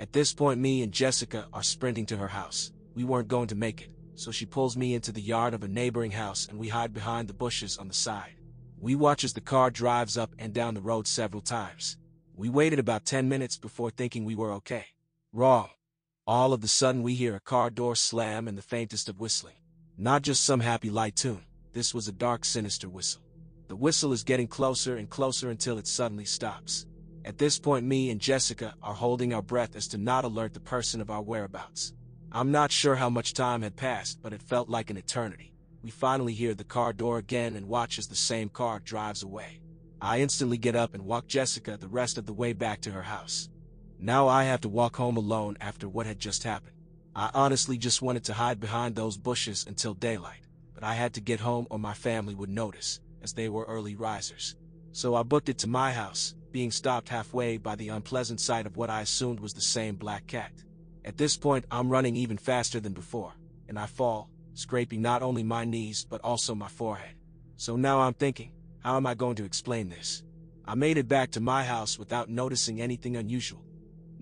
At this point me and Jessica are sprinting to her house. We weren't going to make it, so she pulls me into the yard of a neighboring house and we hide behind the bushes on the side. We watch as the car drives up and down the road several times. We waited about 10 minutes before thinking we were okay. Wrong. All of the sudden we hear a car door slam and the faintest of whistling. Not just some happy light tune, this was a dark sinister whistle. The whistle is getting closer and closer until it suddenly stops. At this point me and Jessica are holding our breath as to not alert the person of our whereabouts. I'm not sure how much time had passed, but it felt like an eternity. We finally hear the car door again and watch as the same car drives away. I instantly get up and walk Jessica the rest of the way back to her house. Now I have to walk home alone after what had just happened. I honestly just wanted to hide behind those bushes until daylight, but I had to get home or my family would notice, as they were early risers. So I booked it to my house, being stopped halfway by the unpleasant sight of what I assumed was the same black cat. At this point, I'm running even faster than before, and I fall, scraping not only my knees but also my forehead. So now I'm thinking, how am I going to explain this? I made it back to my house without noticing anything unusual.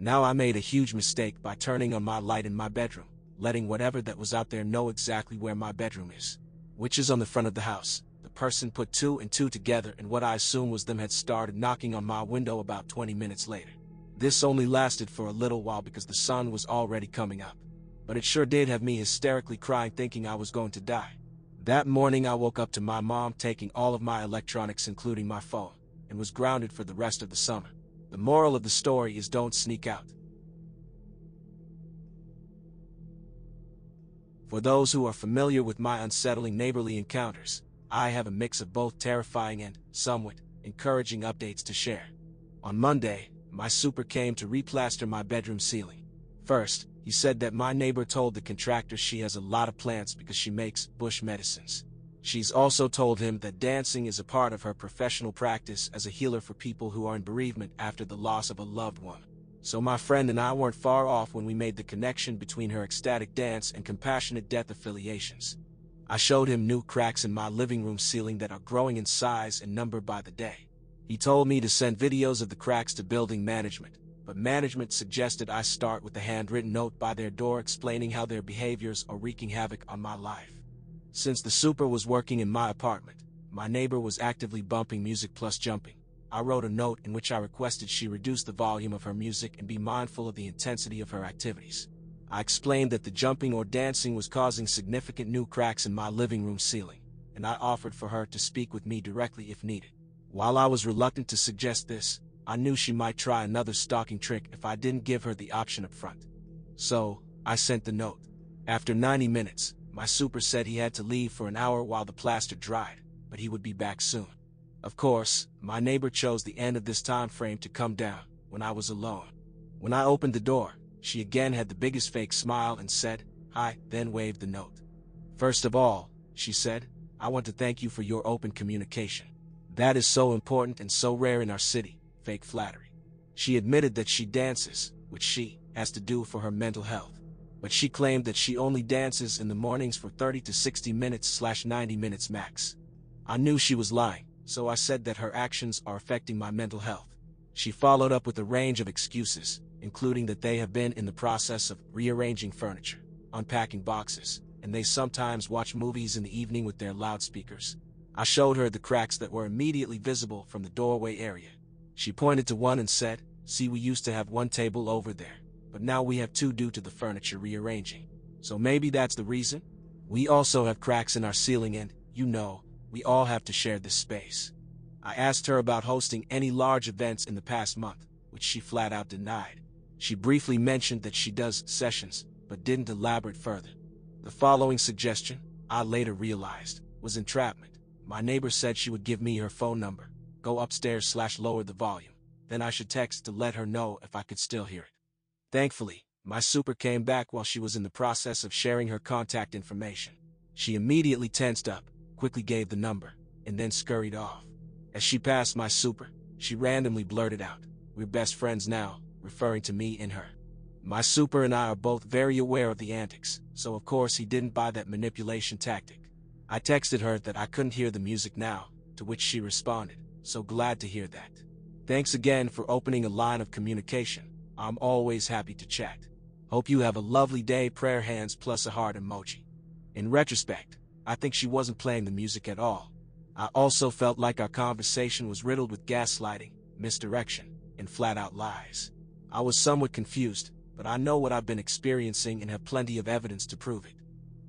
Now I made a huge mistake by turning on my light in my bedroom, letting whatever that was out there know exactly where my bedroom is, which is on the front of the house. The person put two and two together and what I assume was them had started knocking on my window about 20 minutes later. This only lasted for a little while because the sun was already coming up. But it sure did have me hysterically crying thinking I was going to die. That morning I woke up to my mom taking all of my electronics including my phone, and was grounded for the rest of the summer. The moral of the story is don't sneak out. For those who are familiar with my unsettling neighborly encounters, I have a mix of both terrifying and, somewhat, encouraging updates to share. On Monday, my super came to replaster my bedroom ceiling. First, he said that my neighbor told the contractor she has a lot of plants because she makes bush medicines. She's also told him that dancing is a part of her professional practice as a healer for people who are in bereavement after the loss of a loved one. so my friend and I weren't far off when we made the connection between her ecstatic dance and compassionate death affiliations. I showed him new cracks in my living room ceiling that are growing in size and number by the day. He told me to send videos of the cracks to building management, but management suggested I start with a handwritten note by their door explaining how their behaviors are wreaking havoc on my life. Since the super was working in my apartment, my neighbor was actively bumping music plus jumping. I wrote a note in which I requested she reduce the volume of her music and be mindful of the intensity of her activities. I explained that the jumping or dancing was causing significant new cracks in my living room ceiling, and I offered for her to speak with me directly if needed. While I was reluctant to suggest this, I knew she might try another stalking trick if I didn't give her the option up front. So, I sent the note. After 90 minutes, my super said he had to leave for an hour while the plaster dried, but he would be back soon. Of course, my neighbor chose the end of this time frame to come down, when I was alone. When I opened the door, she again had the biggest fake smile and said, Hi, then waved the note. First of all, she said, I want to thank you for your open communication. That is so important and so rare in our city, fake flattery. She admitted that she dances, which she has to do for her mental health. But she claimed that she only dances in the mornings for 30 to 60 minutes slash 90 minutes max. I knew she was lying, so I said that her actions are affecting my mental health. She followed up with a range of excuses, including that they have been in the process of rearranging furniture, unpacking boxes, and they sometimes watch movies in the evening with their loudspeakers. I showed her the cracks that were immediately visible from the doorway area. She pointed to one and said, See, we used to have one table over there, but now we have two due to the furniture rearranging. So maybe that's the reason? We also have cracks in our ceiling and, you know, we all have to share this space. I asked her about hosting any large events in the past month, which she flat out denied. She briefly mentioned that she does sessions, but didn't elaborate further. The following suggestion, I later realized, was entrapment. My neighbor said she would give me her phone number, go upstairs slash lower the volume, then I should text to let her know if I could still hear it. Thankfully, my super came back while she was in the process of sharing her contact information. She immediately tensed up, quickly gave the number, and then scurried off. As she passed my super, she randomly blurted out, We're best friends now, referring to me and her. My super and I are both very aware of the antics, so of course he didn't buy that manipulation tactic. I texted her that I couldn't hear the music now, to which she responded, so glad to hear that. Thanks again for opening a line of communication. I'm always happy to chat. Hope you have a lovely day prayer hands plus a heart emoji. In retrospect, I think she wasn't playing the music at all. I also felt like our conversation was riddled with gaslighting, misdirection, and flat-out lies. I was somewhat confused, but I know what I've been experiencing and have plenty of evidence to prove it.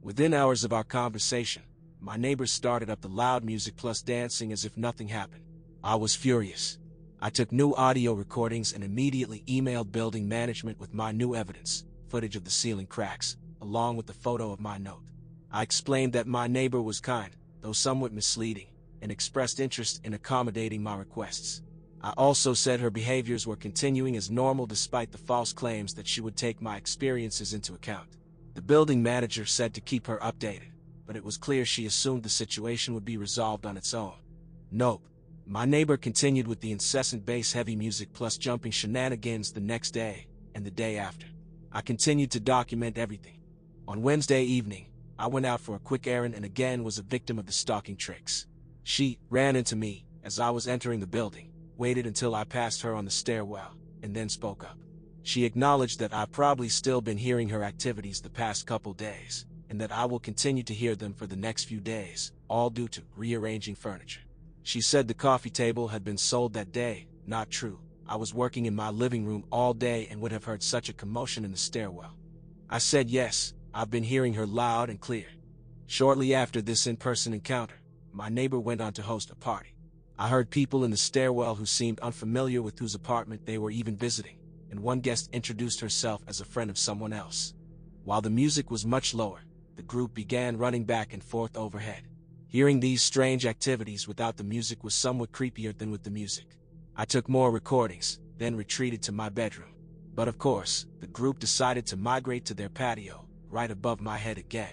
Within hours of our conversation, my neighbors started up the loud music plus dancing as if nothing happened. I was furious. I took new audio recordings and immediately emailed building management with my new evidence, footage of the ceiling cracks, along with the photo of my note. I explained that my neighbor was kind, though somewhat misleading, and expressed interest in accommodating my requests. I also said her behaviors were continuing as normal despite the false claims that she would take my experiences into account. The building manager said to keep her updated, but it was clear she assumed the situation would be resolved on its own. Nope. My neighbor continued with the incessant bass-heavy music plus jumping shenanigans the next day and the day after. I continued to document everything. On Wednesday evening, I went out for a quick errand and again was a victim of the stalking tricks. She ran into me as I was entering the building, waited until I passed her on the stairwell, and then spoke up. She acknowledged that I've probably still been hearing her activities the past couple days, and that I will continue to hear them for the next few days, all due to rearranging furniture. She said the coffee table had been sold that day, not true. I was working in my living room all day and would have heard such a commotion in the stairwell. I said yes, I've been hearing her loud and clear. Shortly after this in-person encounter, my neighbor went on to host a party. I heard people in the stairwell who seemed unfamiliar with whose apartment they were even visiting, and one guest introduced herself as a friend of someone else. While the music was much lower, the group began running back and forth overhead. Hearing these strange activities without the music was somewhat creepier than with the music. I took more recordings, then retreated to my bedroom. But of course, the group decided to migrate to their patio, right above my head again.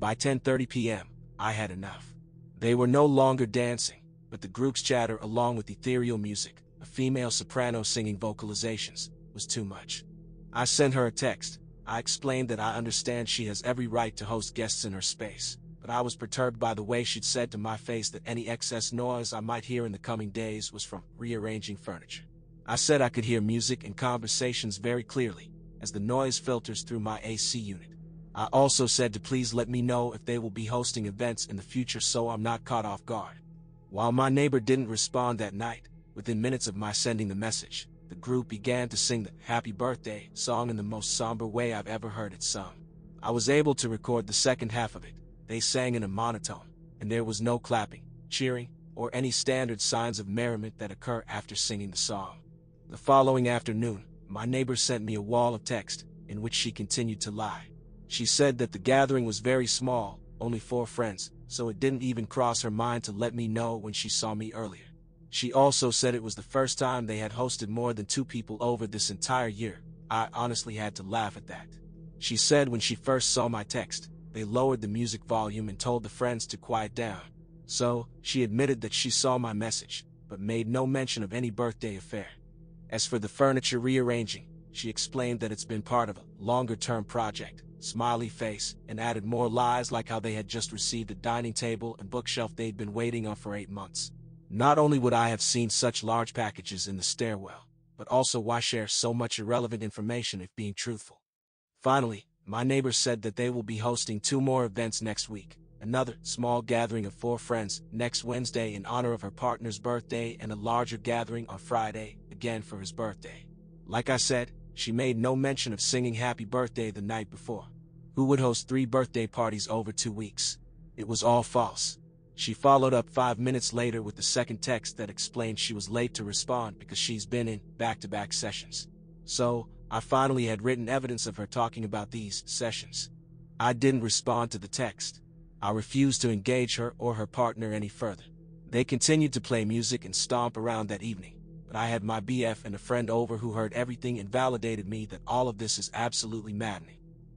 By 10.30 p.m., I had enough. They were no longer dancing, but the group's chatter along with ethereal music, a female soprano singing vocalizations, was too much. I sent her a text. I explained that I understand she has every right to host guests in her space, but I was perturbed by the way she'd said to my face that any excess noise I might hear in the coming days was from rearranging furniture. I said I could hear music and conversations very clearly, as the noise filters through my AC unit. I also said to please let me know if they will be hosting events in the future so I'm not caught off guard. While my neighbor didn't respond that night, within minutes of my sending the message, the group began to sing the Happy Birthday song in the most somber way I've ever heard it sung. I was able to record the second half of it. They sang in a monotone, and there was no clapping, cheering, or any standard signs of merriment that occur after singing the song. The following afternoon, my neighbor sent me a wall of text, in which she continued to lie. She said that the gathering was very small, only four friends, so it didn't even cross her mind to let me know when she saw me earlier. She also said it was the first time they had hosted more than two people over this entire year. I honestly had to laugh at that. She said when she first saw my text, they lowered the music volume and told the friends to quiet down. So, she admitted that she saw my message, but made no mention of any birthday affair. As for the furniture rearranging, she explained that it's been part of a longer-term project, smiley face, and added more lies like how they had just received a dining table and bookshelf they'd been waiting on for eight months. Not only would I have seen such large packages in the stairwell, but also why share so much irrelevant information if being truthful. Finally, my neighbors said that they will be hosting two more events next week, another small gathering of four friends next Wednesday in honor of her partner's birthday and a larger gathering on Friday, again for his birthday. Like I said, she made no mention of singing happy birthday the night before. Who would host three birthday parties over two weeks? It was all false. She followed up five minutes later with the second text that explained she was late to respond because she's been in back-to-back sessions. So, I finally had written evidence of her talking about these sessions. I didn't respond to the text. I refused to engage her or her partner any further. They continued to play music and stomp around that evening, but I had my BF and a friend over who heard everything and validated me that all of this is absolutely maddening.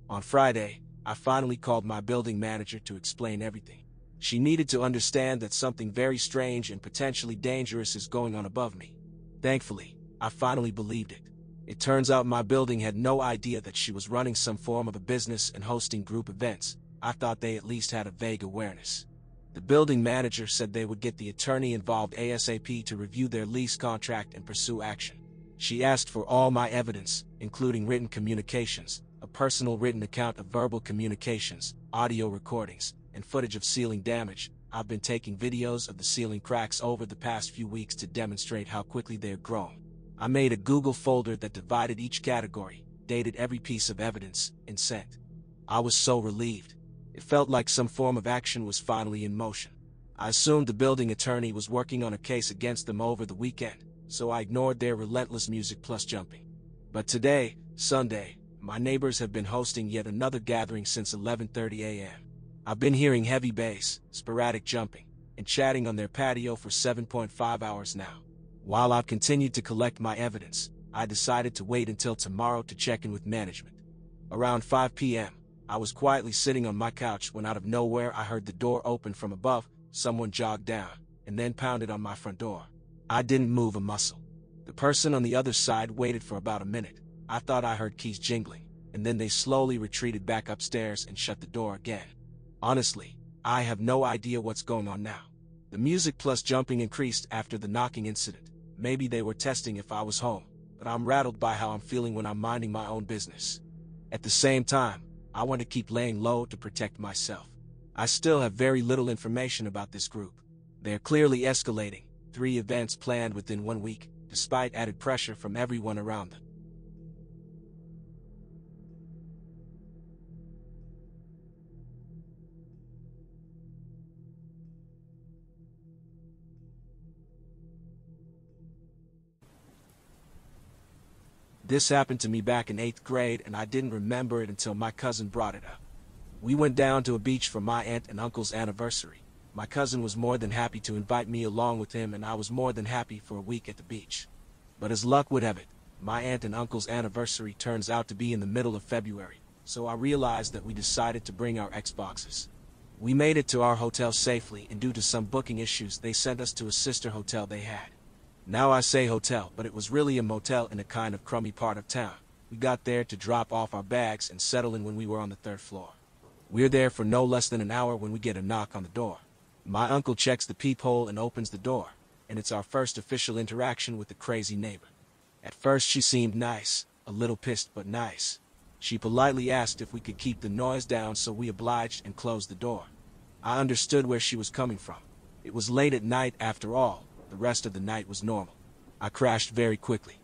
On Friday, I finally called my building manager to explain everything. She needed to understand that something very strange and potentially dangerous is going on above me. Thankfully, I finally believed it. It turns out my building had no idea that she was running some form of a business and hosting group events. I thought they at least had a vague awareness. The building manager said they would get the attorney involved ASAP to review their lease contract and pursue action. She asked for all my evidence, including written communications, a personal written account of verbal communications, audio recordings, and footage of ceiling damage, I've been taking videos of the ceiling cracks over the past few weeks to demonstrate how quickly they're grown. I made a Google folder that divided each category, dated every piece of evidence, and sent. I was so relieved. It felt like some form of action was finally in motion. I assumed the building attorney was working on a case against them over the weekend, so I ignored their relentless music plus jumping. But today, Sunday, my neighbors have been hosting yet another gathering since 11.30 a.m. I've been hearing heavy bass, sporadic jumping, and chatting on their patio for 7.5 hours now. While I've continued to collect my evidence, I decided to wait until tomorrow to check in with management. Around 5 p.m., I was quietly sitting on my couch when out of nowhere I heard the door open from above, someone jogged down, and then pounded on my front door. I didn't move a muscle. The person on the other side waited for about a minute. I thought I heard keys jingling, and then they slowly retreated back upstairs and shut the door again. Honestly, I have no idea what's going on now. The music plus jumping increased after the knocking incident. Maybe they were testing if I was home, but I'm rattled by how I'm feeling when I'm minding my own business. At the same time, I want to keep laying low to protect myself. I still have very little information about this group. They are clearly escalating, three events planned within one week, despite added pressure from everyone around them. This happened to me back in 8th grade and I didn't remember it until my cousin brought it up. We went down to a beach for my aunt and uncle's anniversary. My cousin was more than happy to invite me along with him and I was more than happy for a week at the beach. But as luck would have it, my aunt and uncle's anniversary turns out to be in the middle of February, so I realized that we decided to bring our Xboxes. We made it to our hotel safely and due to some booking issues they sent us to a sister hotel they had. Now I say hotel, but it was really a motel in a kind of crummy part of town. We got there to drop off our bags and settle in when we were on the third floor. We're there for no less than an hour when we get a knock on the door. My uncle checks the peephole and opens the door, and it's our first official interaction with the crazy neighbor. At first she seemed nice, a little pissed but nice. She politely asked if we could keep the noise down so we obliged and closed the door. I understood where she was coming from. It was late at night after all, the rest of the night was normal. I crashed very quickly.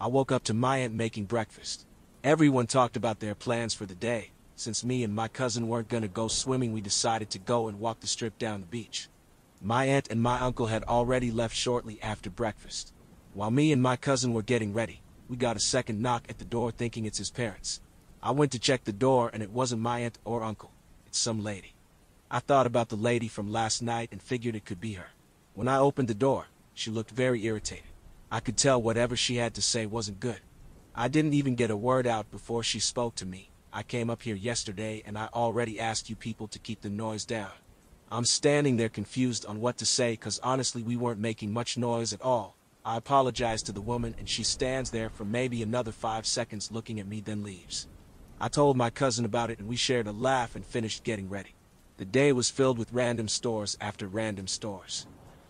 I woke up to my aunt making breakfast. Everyone talked about their plans for the day. Since me and my cousin weren't gonna go swimming, we decided to go and walk the strip down the beach. My aunt and my uncle had already left shortly after breakfast. While me and my cousin were getting ready, we got a second knock at the door thinking it's his parents. I went to check the door and it wasn't my aunt or uncle. It's some lady. I thought about the lady from last night and figured it could be her. When I opened the door, she looked very irritated. I could tell whatever she had to say wasn't good. I didn't even get a word out before she spoke to me. I came up here yesterday and I already asked you people to keep the noise down. I'm standing there confused on what to say cause honestly we weren't making much noise at all. I apologize to the woman and she stands there for maybe another five seconds looking at me then leaves. I told my cousin about it and we shared a laugh and finished getting ready. The day was filled with random stores after random stores.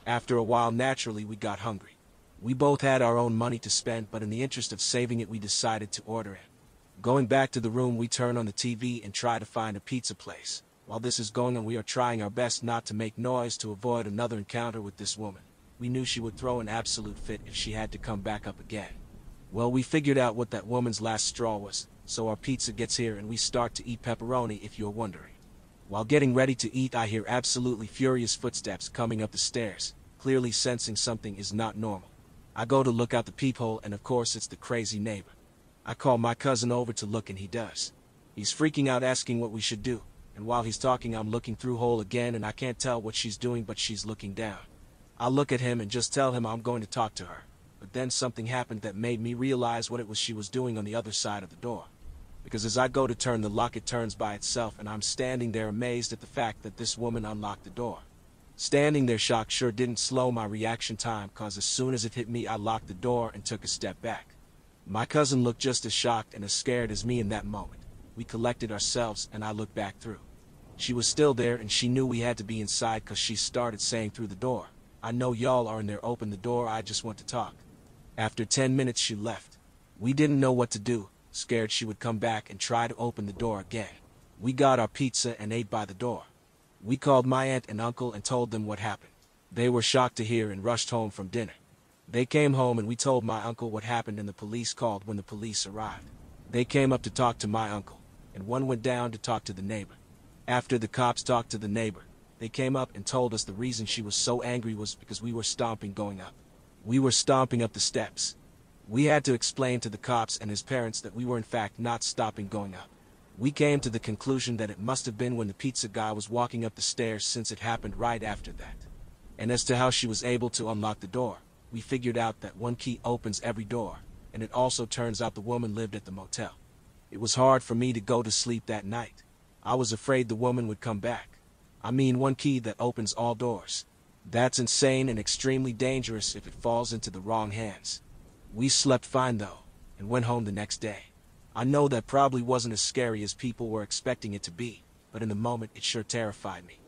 After a while naturally we got hungry. We both had our own money to spend, but in the interest of saving it, we decided to order it. Going back to the room, we turn on the TV and try to find a pizza place. While this is going on, we are trying our best not to make noise to avoid another encounter with this woman. We knew she would throw an absolute fit if she had to come back up again. Well, we figured out what that woman's last straw was, so our pizza gets here and we start to eat pepperoni if you're wondering. While getting ready to eat, I hear absolutely furious footsteps coming up the stairs, clearly sensing something is not normal. I go to look out the peephole and of course it's the crazy neighbor. I call my cousin over to look and he does. He's freaking out asking what we should do, and while he's talking I'm looking through hole again and I can't tell what she's doing but she's looking down. I look at him and just tell him I'm going to talk to her, but then something happened that made me realize what it was she was doing on the other side of the door. Because as I go to turn the lock it turns by itself and I'm standing there amazed at the fact that this woman unlocked the door. Standing there shocked sure didn't slow my reaction time cause as soon as it hit me I locked the door and took a step back. My cousin looked just as shocked and as scared as me in that moment. We collected ourselves and I looked back through. She was still there and she knew we had to be inside cause she started saying through the door, I know y'all are in there open the door I just want to talk. After 10 minutes she left. We didn't know what to do, scared she would come back and try to open the door again. We got our pizza and ate by the door. We called my aunt and uncle and told them what happened. They were shocked to hear and rushed home from dinner. They came home and we told my uncle what happened and the police called when the police arrived. They came up to talk to my uncle, and one went down to talk to the neighbor. After the cops talked to the neighbor, they came up and told us the reason she was so angry was because we were stomping going up. We were stomping up the steps. We had to explain to the cops and his parents that we were in fact not stopping going up. We came to the conclusion that it must have been when the pizza guy was walking up the stairs since it happened right after that. And as to how she was able to unlock the door, we figured out that one key opens every door, and it also turns out the woman lived at the motel. It was hard for me to go to sleep that night. I was afraid the woman would come back. I mean one key that opens all doors. That's insane and extremely dangerous if it falls into the wrong hands. We slept fine though, and went home the next day. I know that probably wasn't as scary as people were expecting it to be, but in the moment it sure terrified me.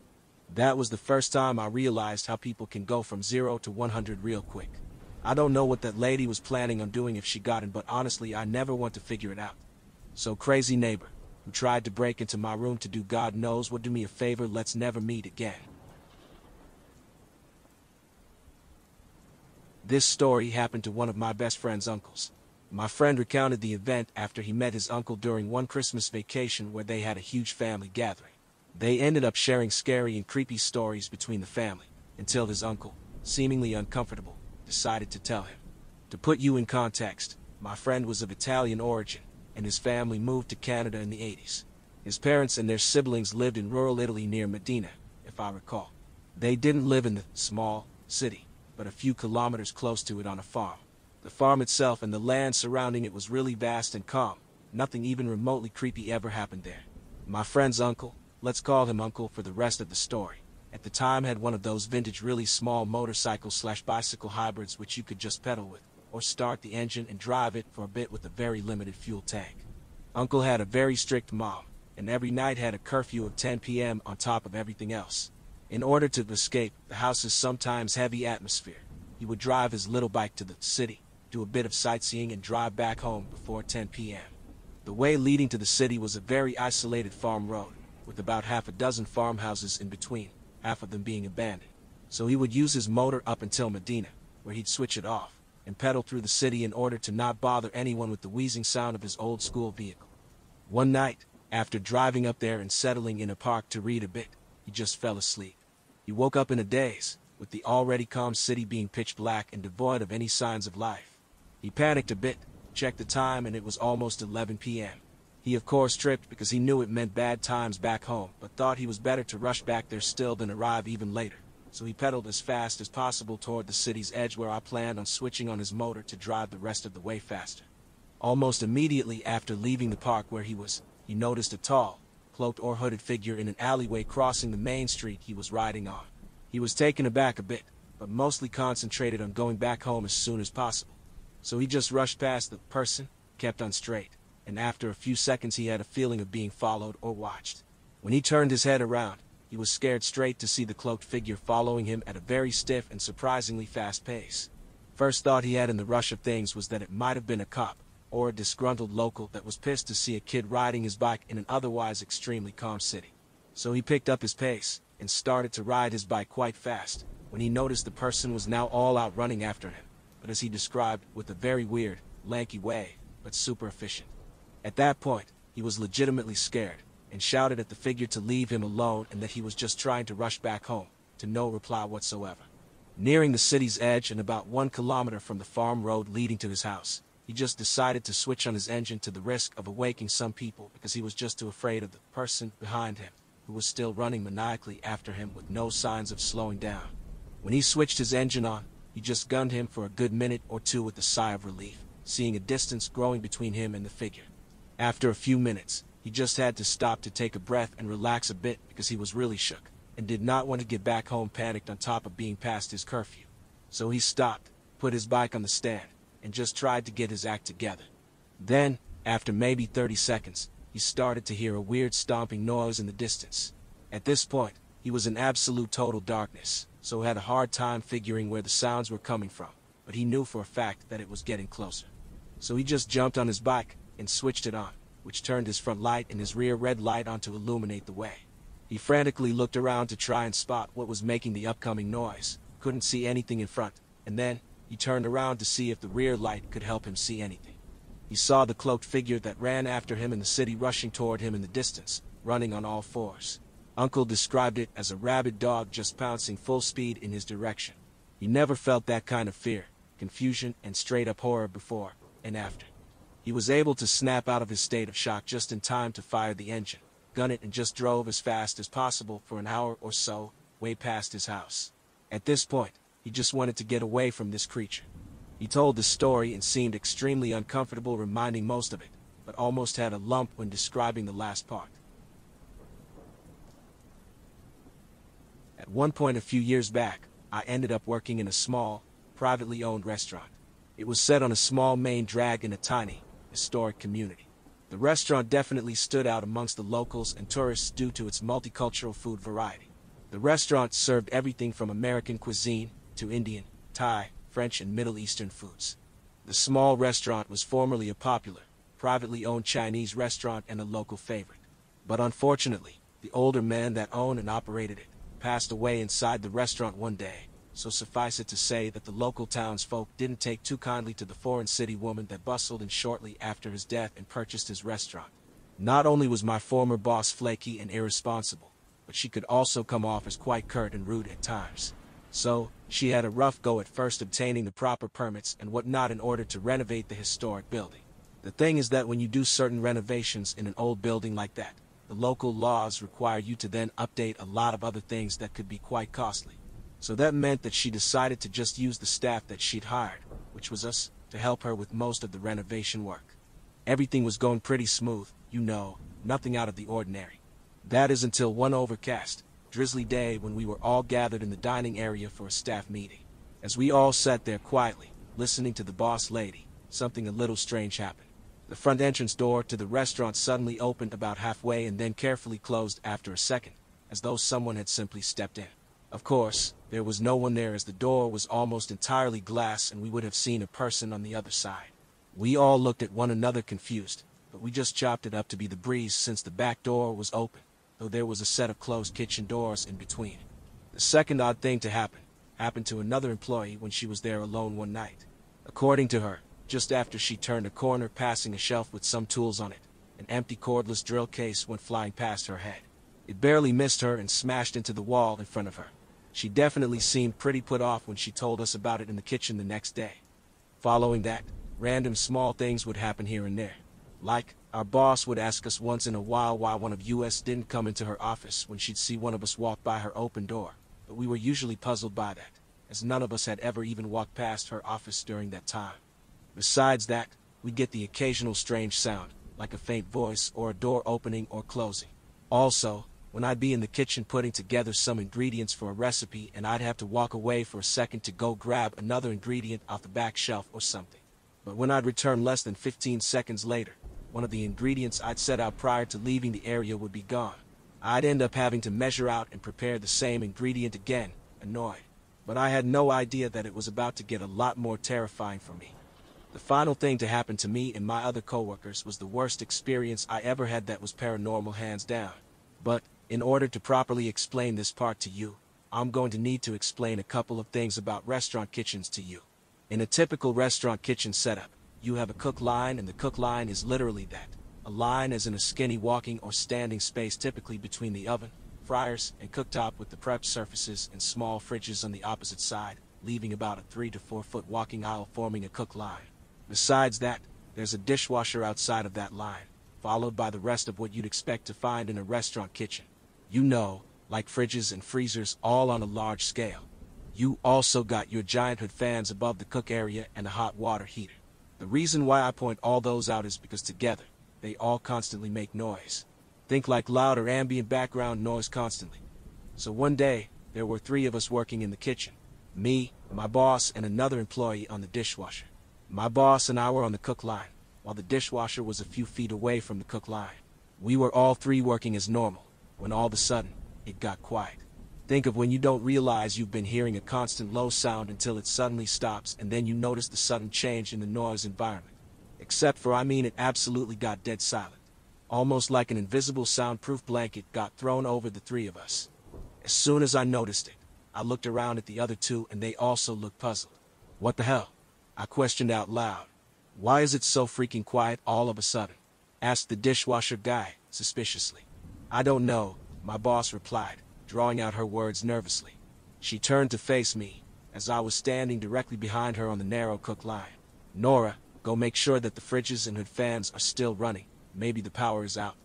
That was the first time I realized how people can go from 0 to 100 real quick. I don't know what that lady was planning on doing if she got in, but honestly I never want to figure it out. So crazy neighbor, who tried to break into my room to do God knows what do me a favor, let's never meet again. This story happened to one of my best friend's uncles. My friend recounted the event after he met his uncle during one Christmas vacation where they had a huge family gathering. They ended up sharing scary and creepy stories between the family, until his uncle, seemingly uncomfortable, decided to tell him. To put you in context, my friend was of Italian origin, and his family moved to Canada in the 80s. His parents and their siblings lived in rural Italy near Medina, if I recall. They didn't live in the small city, but a few kilometers close to it on a farm. The farm itself and the land surrounding it was really vast and calm. Nothing even remotely creepy ever happened there. My friend's uncle, let's call him uncle for the rest of the story, at the time had one of those vintage really small motorcycle slash bicycle hybrids which you could just pedal with, or start the engine and drive it for a bit with a very limited fuel tank. Uncle had a very strict mom, and every night had a curfew of 10 p.m. on top of everything else. In order to escape the house's sometimes heavy atmosphere, he would drive his little bike to the city, do a bit of sightseeing and drive back home before 10 p.m. The way leading to the city was a very isolated farm road, with about half a dozen farmhouses in between, half of them being abandoned. So he would use his motor up until Medina, where he'd switch it off, and pedal through the city in order to not bother anyone with the wheezing sound of his old school vehicle. One night, after driving up there and settling in a park to read a bit, he just fell asleep. He woke up in a daze, with the already calm city being pitch black and devoid of any signs of life. He panicked a bit, checked the time and it was almost 11 p.m. He of course tripped because he knew it meant bad times back home, but thought he was better to rush back there still than arrive even later so he pedaled as fast as possible toward the city's edge where I planned on switching on his motor to drive the rest of the way faster. Almost immediately after leaving the park where he was, he noticed a tall, cloaked or hooded figure in an alleyway crossing the main street he was riding on. He was taken aback a bit, but mostly concentrated on going back home as soon as possible. So he just rushed past the person, kept on straight, and after a few seconds he had a feeling of being followed or watched. When he turned his head around, he was scared straight to see the cloaked figure following him at a very stiff and surprisingly fast pace. First thought he had in the rush of things was that it might have been a cop, or a disgruntled local that was pissed to see a kid riding his bike in an otherwise extremely calm city. So he picked up his pace, and started to ride his bike quite fast, when he noticed the person was now all out running after him, but as he described, with a very weird, lanky way, but super efficient. At that point, he was legitimately scared, and shouted at the figure to leave him alone and that he was just trying to rush back home, to no reply whatsoever. Nearing the city's edge and about one kilometer from the farm road leading to his house, he just decided to switch on his engine to the risk of awaking some people because he was just too afraid of the person behind him, who was still running maniacally after him with no signs of slowing down. When he switched his engine on, he just gunned him for a good minute or two with a sigh of relief, seeing a distance growing between him and the figure. After a few minutes, he just had to stop to take a breath and relax a bit because he was really shook and did not want to get back home panicked on top of being past his curfew. So he stopped, put his bike on the stand, and just tried to get his act together. Then, after maybe 30 seconds, he started to hear a weird stomping noise in the distance. At this point, he was in absolute total darkness, so had a hard time figuring where the sounds were coming from, but he knew for a fact that it was getting closer. So he just jumped on his bike and switched it on which turned his front light and his rear red light on to illuminate the way. He frantically looked around to try and spot what was making the upcoming noise, couldn't see anything in front, and then, he turned around to see if the rear light could help him see anything. He saw the cloaked figure that ran after him in the city rushing toward him in the distance, running on all fours. Uncle described it as a rabid dog just pouncing full speed in his direction. He never felt that kind of fear, confusion, and straight-up horror before and after. He was able to snap out of his state of shock just in time to fire the engine, gun it and just drove as fast as possible for an hour or so, way past his house. At this point, he just wanted to get away from this creature. He told the story and seemed extremely uncomfortable reminding most of it, but almost had a lump when describing the last part. At one point a few years back, I ended up working in a small, privately owned restaurant. It was set on a small main drag in a tiny, historic community. The restaurant definitely stood out amongst the locals and tourists due to its multicultural food variety. The restaurant served everything from American cuisine to Indian, Thai, French, and Middle Eastern foods. The small restaurant was formerly a popular, privately owned Chinese restaurant and a local favorite. But unfortunately, the older man that owned and operated it passed away inside the restaurant one day, so suffice it to say that the local townsfolk didn't take too kindly to the foreign city woman that bustled in shortly after his death and purchased his restaurant. Not only was my former boss flaky and irresponsible, but she could also come off as quite curt and rude at times. So, she had a rough go at first obtaining the proper permits and whatnot in order to renovate the historic building. The thing is that when you do certain renovations in an old building like that, the local laws require you to then update a lot of other things that could be quite costly. So that meant that she decided to just use the staff that she'd hired, which was us, to help her with most of the renovation work. Everything was going pretty smooth, you know, nothing out of the ordinary. That is until one overcast, drizzly day when we were all gathered in the dining area for a staff meeting. As we all sat there quietly, listening to the boss lady, something a little strange happened. The front entrance door to the restaurant suddenly opened about halfway and then carefully closed after a second, as though someone had simply stepped in. Of course, there was no one there as the door was almost entirely glass and we would have seen a person on the other side. We all looked at one another confused, but we just chopped it up to be the breeze since the back door was open, though there was a set of closed kitchen doors in between. The second odd thing to happen happened to another employee when she was there alone one night. According to her, just after she turned a corner passing a shelf with some tools on it. An empty cordless drill case went flying past her head. It barely missed her and smashed into the wall in front of her. She definitely seemed pretty put off when she told us about it in the kitchen the next day. Following that, random small things would happen here and there. Like, our boss would ask us once in a while why one of us didn't come into her office when she'd see one of us walk by her open door, but we were usually puzzled by that, as none of us had ever even walked past her office during that time. Besides that, we get the occasional strange sound, like a faint voice or a door opening or closing. Also, when I'd be in the kitchen putting together some ingredients for a recipe and I'd have to walk away for a second to go grab another ingredient off the back shelf or something. But when I'd return less than 15 seconds later, one of the ingredients I'd set out prior to leaving the area would be gone. I'd end up having to measure out and prepare the same ingredient again, annoyed. But I had no idea that it was about to get a lot more terrifying for me. The final thing to happen to me and my other coworkers was the worst experience I ever had that was paranormal hands down. But, in order to properly explain this part to you, I'm going to need to explain a couple of things about restaurant kitchens to you. In a typical restaurant kitchen setup, you have a cook line and the cook line is literally that. A line is in a skinny walking or standing space typically between the oven, fryers, and cooktop with the prep surfaces and small fridges on the opposite side, leaving about a 3 to 4 foot walking aisle forming a cook line. Besides that, there's a dishwasher outside of that line, followed by the rest of what you'd expect to find in a restaurant kitchen. You know, like fridges and freezers all on a large scale. You also got your giant hood fans above the cook area and a hot water heater. The reason why I point all those out is because together, they all constantly make noise. Think like loud or ambient background noise constantly. So one day, there were three of us working in the kitchen. Me, my boss, and another employee on the dishwasher. My boss and I were on the cook line, while the dishwasher was a few feet away from the cook line. We were all three working as normal, when all of a sudden, it got quiet. Think of when you don't realize you've been hearing a constant low sound until it suddenly stops and then you notice the sudden change in the noise environment. Except for I mean it absolutely got dead silent. Almost like an invisible soundproof blanket got thrown over the three of us. As soon as I noticed it, I looked around at the other two and they also looked puzzled. What the hell? I questioned out loud. Why is it so freaking quiet all of a sudden? Asked the dishwasher guy, suspiciously. I don't know, my boss replied, drawing out her words nervously. She turned to face me, as I was standing directly behind her on the narrow cook line. Nora, go make sure that the fridges and hood fans are still running. Maybe the power is out.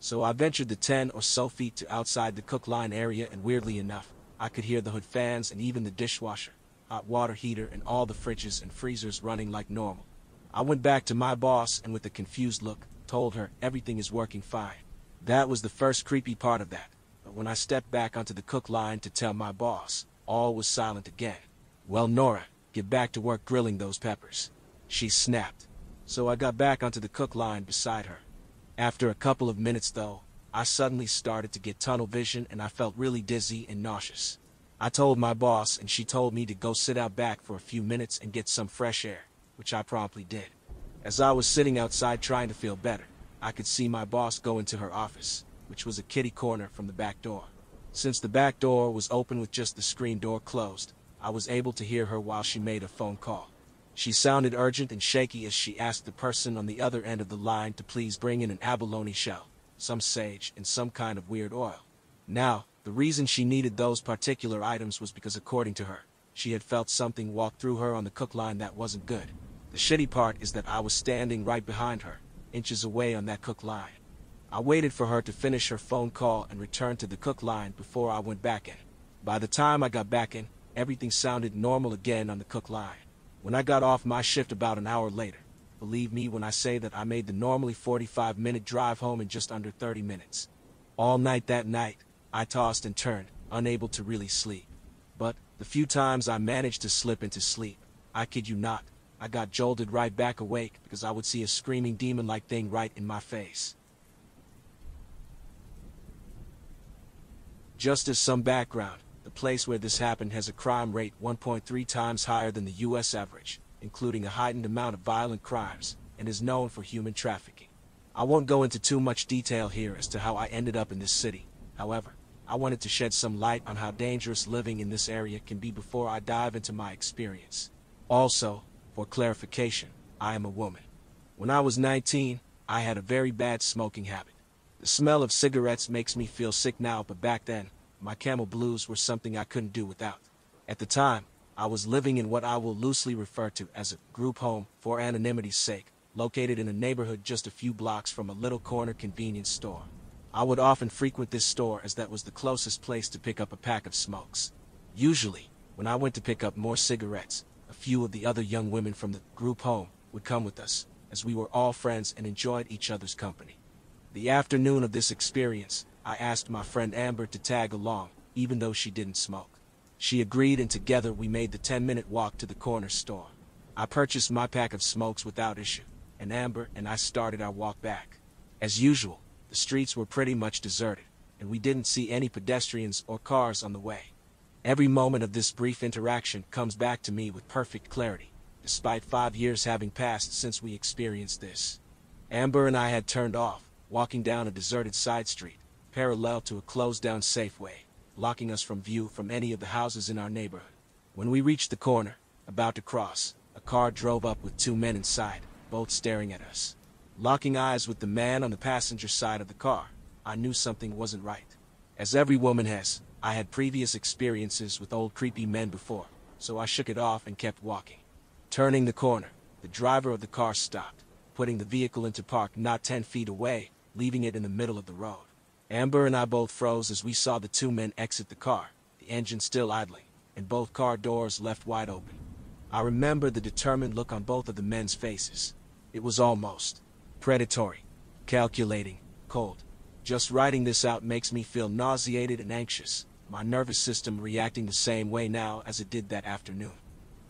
So I ventured the 10 or so feet to outside the cook line area and weirdly enough, I could hear the hood fans and even the dishwasher hot water heater and all the fridges and freezers running like normal. I went back to my boss and with a confused look, told her everything is working fine. That was the first creepy part of that. But when I stepped back onto the cook line to tell my boss, all was silent again. Well, Nora, get back to work grilling those peppers. She snapped. So I got back onto the cook line beside her. After a couple of minutes, though, I suddenly started to get tunnel vision and I felt really dizzy and nauseous. I told my boss, and she told me to go sit out back for a few minutes and get some fresh air, which I promptly did. As I was sitting outside trying to feel better, I could see my boss go into her office, which was a kitty corner from the back door. Since the back door was open with just the screen door closed, I was able to hear her while she made a phone call. She sounded urgent and shaky as she asked the person on the other end of the line to please bring in an abalone shell, some sage, and some kind of weird oil. Now, the reason she needed those particular items was because according to her, she had felt something walk through her on the cook line that wasn't good. The shitty part is that I was standing right behind her, inches away on that cook line. I waited for her to finish her phone call and return to the cook line before I went back in. By the time I got back in, everything sounded normal again on the cook line. When I got off my shift about an hour later, believe me when I say that I made the normally 45 minute drive home in just under 30 minutes. All night that night, I tossed and turned, unable to really sleep. But, the few times I managed to slip into sleep, I kid you not, I got jolted right back awake because I would see a screaming demon-like thing right in my face. Just as some background, the place where this happened has a crime rate 1.3 times higher than the U.S. average, including a heightened amount of violent crimes, and is known for human trafficking. I won't go into too much detail here as to how I ended up in this city. However, I wanted to shed some light on how dangerous living in this area can be before I dive into my experience. Also, for clarification, I am a woman. When I was 19, I had a very bad smoking habit. The smell of cigarettes makes me feel sick now, but back then, my camel blues were something I couldn't do without. At the time, I was living in what I will loosely refer to as a group home for anonymity's sake, located in a neighborhood just a few blocks from a little corner convenience store. I would often frequent this store as that was the closest place to pick up a pack of smokes. Usually, when I went to pick up more cigarettes, a few of the other young women from the group home would come with us, as we were all friends and enjoyed each other's company. The afternoon of this experience, I asked my friend Amber to tag along, even though she didn't smoke. She agreed and together we made the 10-minute walk to the corner store. I purchased my pack of smokes without issue, and Amber and I started our walk back. As usual, the streets were pretty much deserted, and we didn't see any pedestrians or cars on the way. Every moment of this brief interaction comes back to me with perfect clarity, despite five years having passed since we experienced this. Amber and I had turned off, walking down a deserted side street, parallel to a closed-down Safeway, blocking us from view from any of the houses in our neighborhood. When we reached the corner, about to cross, a car drove up with two men inside, both staring at us. Locking eyes with the man on the passenger side of the car, I knew something wasn't right. As every woman has, I had previous experiences with old creepy men before, so I shook it off and kept walking. Turning the corner, the driver of the car stopped, putting the vehicle into park not ten feet away, leaving it in the middle of the road. Amber and I both froze as we saw the two men exit the car, the engine still idling, and both car doors left wide open. I remember the determined look on both of the men's faces. It was almost predatory, calculating, cold. Just writing this out makes me feel nauseated and anxious, my nervous system reacting the same way now as it did that afternoon.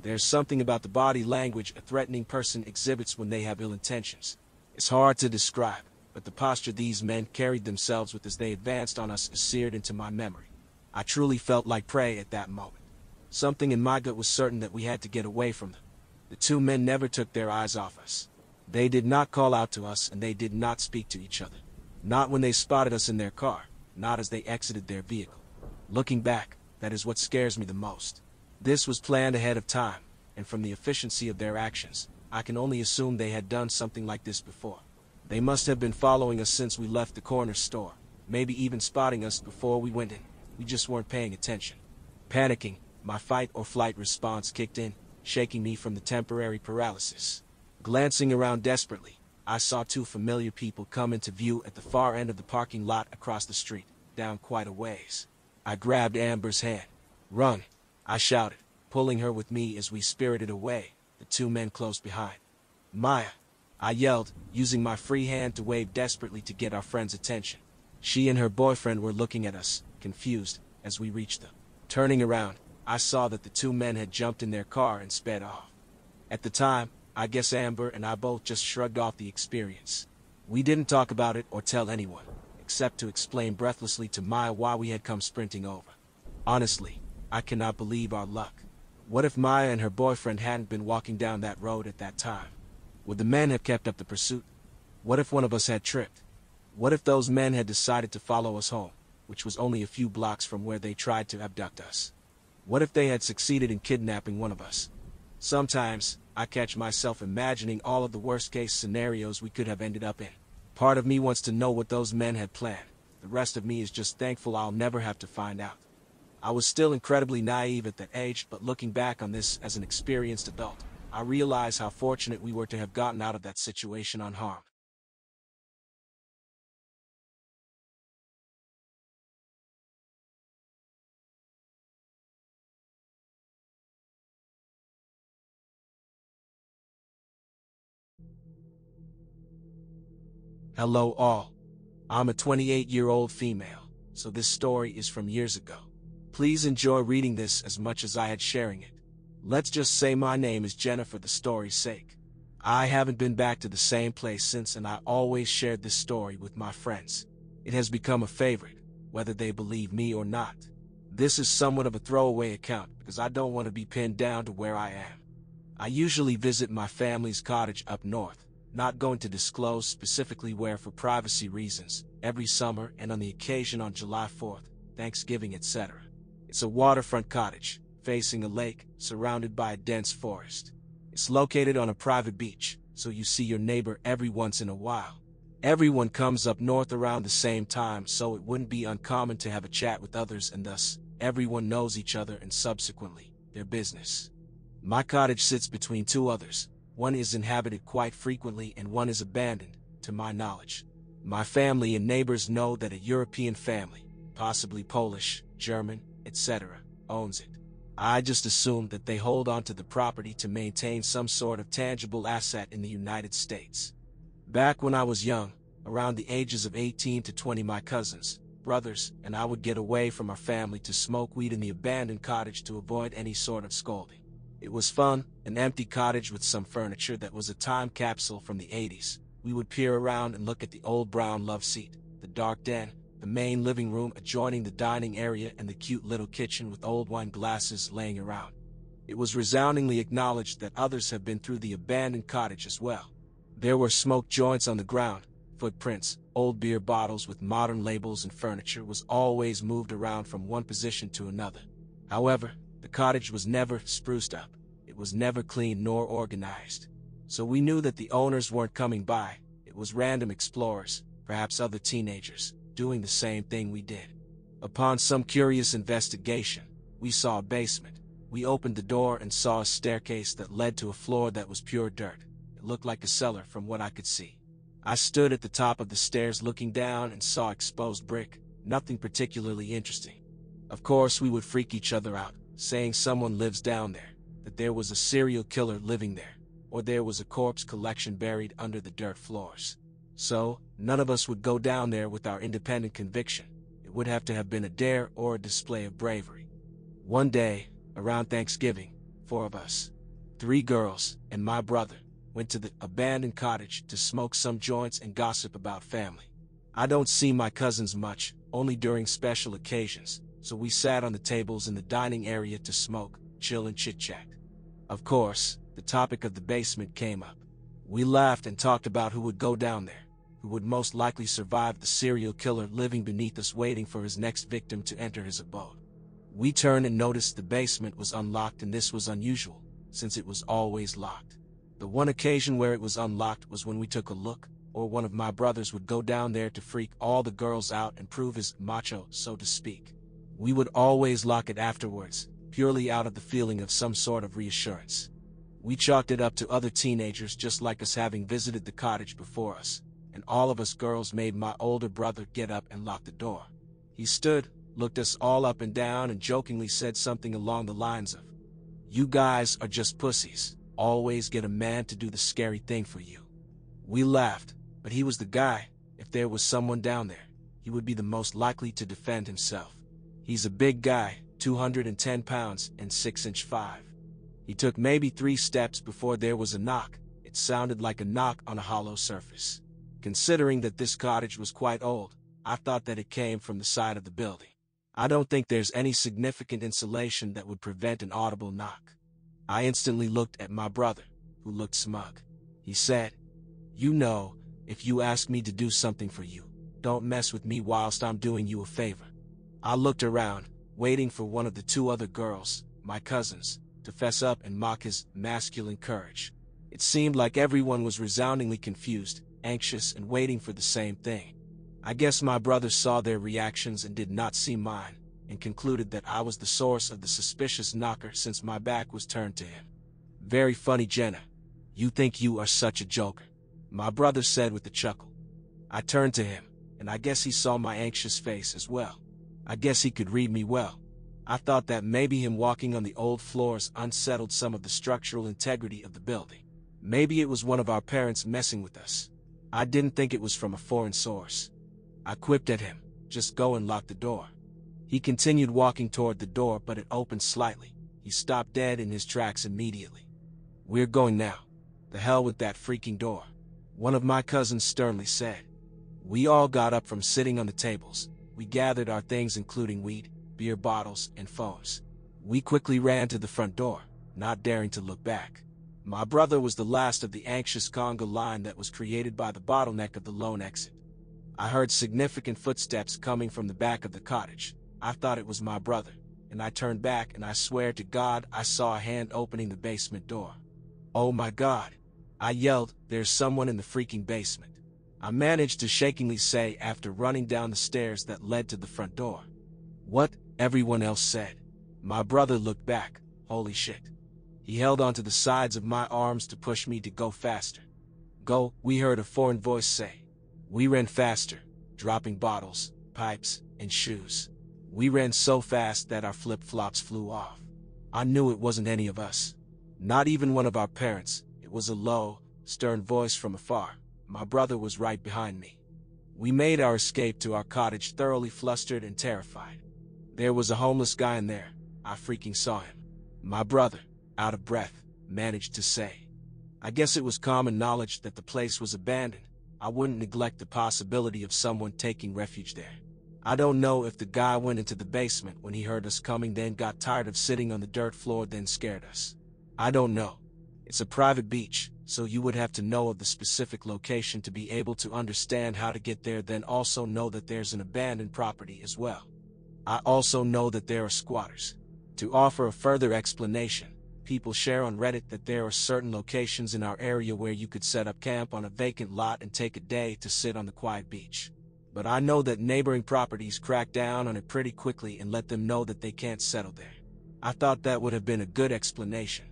There's something about the body language a threatening person exhibits when they have ill intentions. It's hard to describe, but the posture these men carried themselves with as they advanced on us is seared into my memory. I truly felt like prey at that moment. Something in my gut was certain that we had to get away from them. The two men never took their eyes off us. They did not call out to us and they did not speak to each other. Not when they spotted us in their car, not as they exited their vehicle. Looking back, that is what scares me the most. This was planned ahead of time, and from the efficiency of their actions, I can only assume they had done something like this before. They must have been following us since we left the corner store, maybe even spotting us before we went in. We just weren't paying attention. Panicking, my fight or flight response kicked in, shaking me from the temporary paralysis. Glancing around desperately, I saw two familiar people come into view at the far end of the parking lot across the street, down quite a ways. I grabbed Amber's hand. Run, I shouted, pulling her with me as we spirited away, the two men close behind. Maya, I yelled, using my free hand to wave desperately to get our friend's attention. She and her boyfriend were looking at us, confused, as we reached them. Turning around, I saw that the two men had jumped in their car and sped off. At the time, I guess Amber and I both just shrugged off the experience. We didn't talk about it or tell anyone, except to explain breathlessly to Maya why we had come sprinting over. Honestly, I cannot believe our luck. What if Maya and her boyfriend hadn't been walking down that road at that time? Would the men have kept up the pursuit? What if one of us had tripped? What if those men had decided to follow us home, which was only a few blocks from where they tried to abduct us? What if they had succeeded in kidnapping one of us? Sometimes, I catch myself imagining all of the worst-case scenarios we could have ended up in. Part of me wants to know what those men had planned. The rest of me is just thankful I'll never have to find out. I was still incredibly naive at that age, but looking back on this as an experienced adult, I realize how fortunate we were to have gotten out of that situation unharmed. Hello all. I'm a 28-year-old female, so this story is from years ago. Please enjoy reading this as much as I had sharing it. Let's just say my name is Jenna for the story's sake. I haven't been back to the same place since and I always shared this story with my friends. It has become a favorite, whether they believe me or not. This is somewhat of a throwaway account because I don't want to be pinned down to where I am. I usually visit my family's cottage up north, not going to disclose specifically where for privacy reasons, every summer and on the occasion on July 4th, Thanksgiving, etc. It's a waterfront cottage, facing a lake, surrounded by a dense forest. It's located on a private beach, so you see your neighbor every once in a while. Everyone comes up north around the same time, so it wouldn't be uncommon to have a chat with others and thus, everyone knows each other and subsequently, their business. My cottage sits between two others. One is inhabited quite frequently and one is abandoned, to my knowledge. My family and neighbors know that a European family, possibly Polish, German, etc., owns it. I just assume that they hold on to the property to maintain some sort of tangible asset in the United States. Back when I was young, around the ages of 18 to 20 my cousins, brothers, and I would get away from our family to smoke weed in the abandoned cottage to avoid any sort of scolding. It was fun, an empty cottage with some furniture that was a time capsule from the 80s. We would peer around and look at the old brown love seat, the dark den, the main living room adjoining the dining area and the cute little kitchen with old wine glasses laying around. It was resoundingly acknowledged that others have been through the abandoned cottage as well. There were smoke joints on the ground, footprints, old beer bottles with modern labels and furniture was always moved around from one position to another. However, the cottage was never spruced up. It was never cleaned nor organized. So we knew that the owners weren't coming by. It was random explorers, perhaps other teenagers, doing the same thing we did. Upon some curious investigation, we saw a basement. We opened the door and saw a staircase that led to a floor that was pure dirt. It looked like a cellar from what I could see. I stood at the top of the stairs looking down and saw exposed brick, nothing particularly interesting. Of course, we would freak each other out, saying someone lives down there, that there was a serial killer living there, or there was a corpse collection buried under the dirt floors. So, none of us would go down there with our independent conviction. It would have to have been a dare or a display of bravery. One day, around Thanksgiving, four of us, three girls, and my brother, went to the abandoned cottage to smoke some joints and gossip about family. I don't see my cousins much, only during special occasions, so we sat on the tables in the dining area to smoke, chill and chit-chat. Of course, the topic of the basement came up. We laughed and talked about who would go down there, who would most likely survive the serial killer living beneath us waiting for his next victim to enter his abode. We turned and noticed the basement was unlocked and this was unusual, since it was always locked. The one occasion where it was unlocked was when we took a look, or one of my brothers would go down there to freak all the girls out and prove his macho, so to speak. We would always lock it afterwards, purely out of the feeling of some sort of reassurance. We chalked it up to other teenagers just like us having visited the cottage before us, and all of us girls made my older brother get up and lock the door. He stood, looked us all up and down and jokingly said something along the lines of, You guys are just pussies always get a man to do the scary thing for you. We laughed, but he was the guy. If there was someone down there, he would be the most likely to defend himself. He's a big guy, 210 pounds and 6 inch 5. He took maybe three steps before there was a knock. It sounded like a knock on a hollow surface. Considering that this cottage was quite old, I thought that it came from the side of the building. I don't think there's any significant insulation that would prevent an audible knock. I instantly looked at my brother, who looked smug. He said, You know, if you ask me to do something for you, don't mess with me whilst I'm doing you a favor. I looked around, waiting for one of the two other girls, my cousins, to fess up and mock his masculine courage. It seemed like everyone was resoundingly confused, anxious, and waiting for the same thing. I guess my brother saw their reactions and did not see mine and concluded that I was the source of the suspicious knocker since my back was turned to him. Very funny, Jenna. You think you are such a joker, my brother said with a chuckle. I turned to him, and I guess he saw my anxious face as well. I guess he could read me well. I thought that maybe him walking on the old floors unsettled some of the structural integrity of the building. Maybe it was one of our parents messing with us. I didn't think it was from a foreign source. I quipped at him, just go and lock the door. He continued walking toward the door, but it opened slightly. He stopped dead in his tracks immediately. We're going now. The hell with that freaking door. One of my cousins sternly said. We all got up from sitting on the tables. We gathered our things including weed, beer bottles, and phones. We quickly ran to the front door, not daring to look back. My brother was the last of the anxious conga line that was created by the bottleneck of the lone exit. I heard significant footsteps coming from the back of the cottage. I thought it was my brother, and I turned back and I swear to God I saw a hand opening the basement door. Oh my God! I yelled, there's someone in the freaking basement. I managed to shakingly say after running down the stairs that led to the front door. What? Everyone else said. My brother looked back. Holy shit. He held onto the sides of my arms to push me to go faster. Go, we heard a foreign voice say. We ran faster, dropping bottles, pipes, and shoes. We ran so fast that our flip-flops flew off. I knew it wasn't any of us. Not even one of our parents. It was a low, stern voice from afar. My brother was right behind me. We made our escape to our cottage thoroughly flustered and terrified. There was a homeless guy in there. I freaking saw him. My brother, out of breath, managed to say. I guess it was common knowledge that the place was abandoned. I wouldn't neglect the possibility of someone taking refuge there. I don't know if the guy went into the basement when he heard us coming then got tired of sitting on the dirt floor then scared us. I don't know. It's a private beach, so you would have to know of the specific location to be able to understand how to get there then also know that there's an abandoned property as well. I also know that there are squatters. To offer a further explanation, people share on Reddit that there are certain locations in our area where you could set up camp on a vacant lot and take a day to sit on the quiet beach but I know that neighboring properties crack down on it pretty quickly and let them know that they can't settle there. I thought that would have been a good explanation.